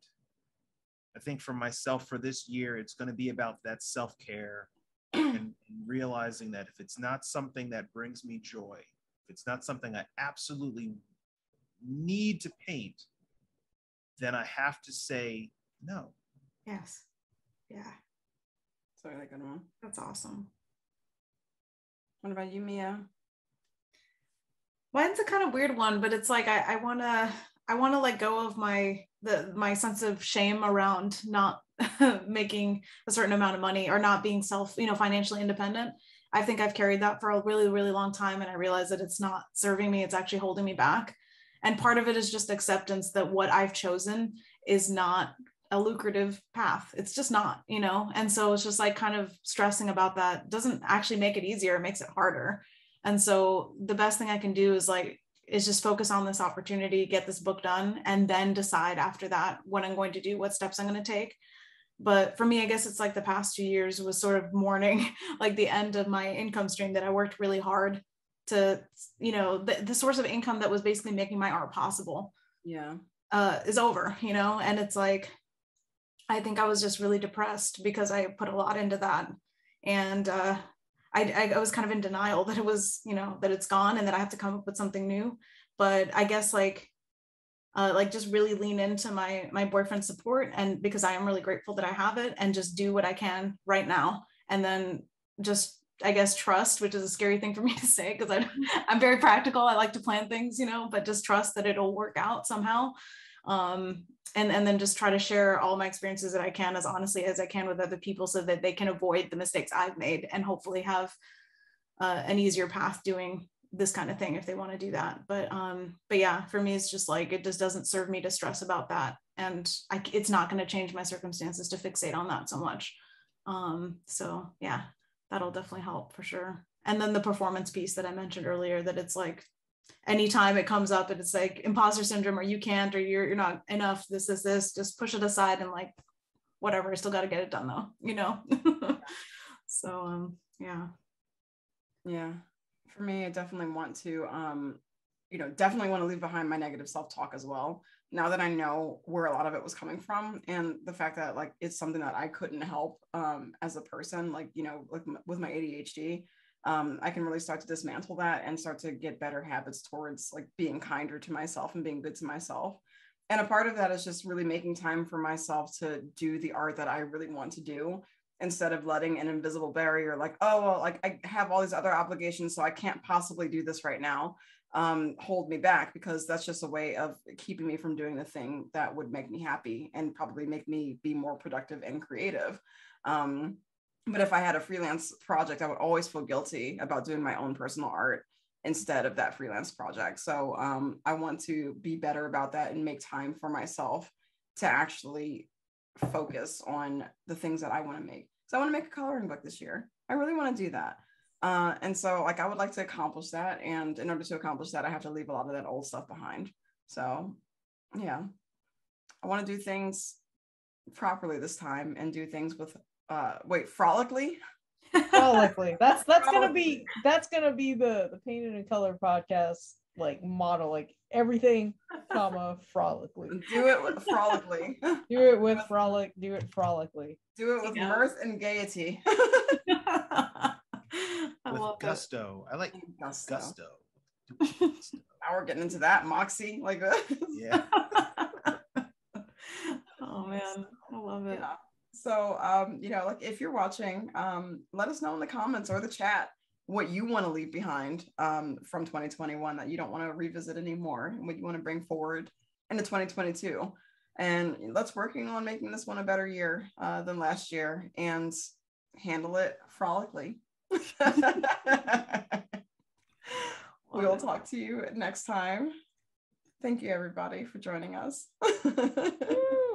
I think for myself for this year, it's going to be about that self care and, and realizing that if it's not something that brings me joy, if it's not something I absolutely need to paint, then I have to say no. Yes. Yeah. Sorry, that good one. That's awesome. What about you, Mia? Mine's a kind of weird one, but it's like I, I wanna I wanna let go of my the my sense of shame around not making a certain amount of money or not being self, you know, financially independent. I think I've carried that for a really, really long time. And I realize that it's not serving me, it's actually holding me back. And part of it is just acceptance that what I've chosen is not a lucrative path. It's just not, you know? And so it's just like kind of stressing about that doesn't actually make it easier, it makes it harder. And so the best thing I can do is like, is just focus on this opportunity, get this book done, and then decide after that what I'm going to do, what steps I'm going to take. But for me, I guess it's like the past two years was sort of mourning like the end of my income stream that I worked really hard to, you know, the, the source of income that was basically making my art possible Yeah. uh, is over, you know? And it's like, I think I was just really depressed because I put a lot into that. And uh, I, I was kind of in denial that it was, you know, that it's gone and that I have to come up with something new. But I guess like uh, like just really lean into my my boyfriend's support and because I am really grateful that I have it and just do what I can right now and then just I guess trust, which is a scary thing for me to say because I I'm very practical. I like to plan things, you know, but just trust that it'll work out somehow. Um, and and then just try to share all my experiences that I can as honestly as I can with other people so that they can avoid the mistakes I've made and hopefully have uh, an easier path doing this kind of thing if they want to do that. But um, but yeah, for me it's just like it just doesn't serve me to stress about that, and I, it's not going to change my circumstances to fixate on that so much. Um, so yeah, that'll definitely help for sure. And then the performance piece that I mentioned earlier, that it's like anytime it comes up and it's like imposter syndrome or you can't or you're you're not enough, this is this, just push it aside and like whatever, I still got to get it done though, you know. so um yeah. Yeah. For me, I definitely want to um, you know, definitely want to leave behind my negative self-talk as well now that I know where a lot of it was coming from and the fact that like it's something that I couldn't help um, as a person, like, you know, like with my ADHD, um, I can really start to dismantle that and start to get better habits towards like being kinder to myself and being good to myself. And a part of that is just really making time for myself to do the art that I really want to do instead of letting an invisible barrier like, oh, well, like I have all these other obligations, so I can't possibly do this right now um, hold me back because that's just a way of keeping me from doing the thing that would make me happy and probably make me be more productive and creative. Um, but if I had a freelance project, I would always feel guilty about doing my own personal art instead of that freelance project. So um, I want to be better about that and make time for myself to actually focus on the things that I want to make. So I want to make a coloring book this year. I really want to do that. Uh, and so like I would like to accomplish that. And in order to accomplish that, I have to leave a lot of that old stuff behind. So yeah. I want to do things properly this time and do things with uh wait, frolically. frolically. That's that's frolically. gonna be that's gonna be the the Painted in Color podcast like model, like everything, comma, frolically. Do it with frolically. do it with frolic, do it frolically. Do it with yeah. mirth and gaiety with gusto. It. I like gusto. gusto. now we're getting into that moxie, like that. Yeah. oh man, I love it. Yeah. So, um, you know, like if you're watching, um, let us know in the comments or the chat what you want to leave behind um, from 2021 that you don't want to revisit anymore, and what you want to bring forward into 2022. And let's working on making this one a better year uh, than last year and handle it frolically. we will talk to you next time. Thank you, everybody, for joining us.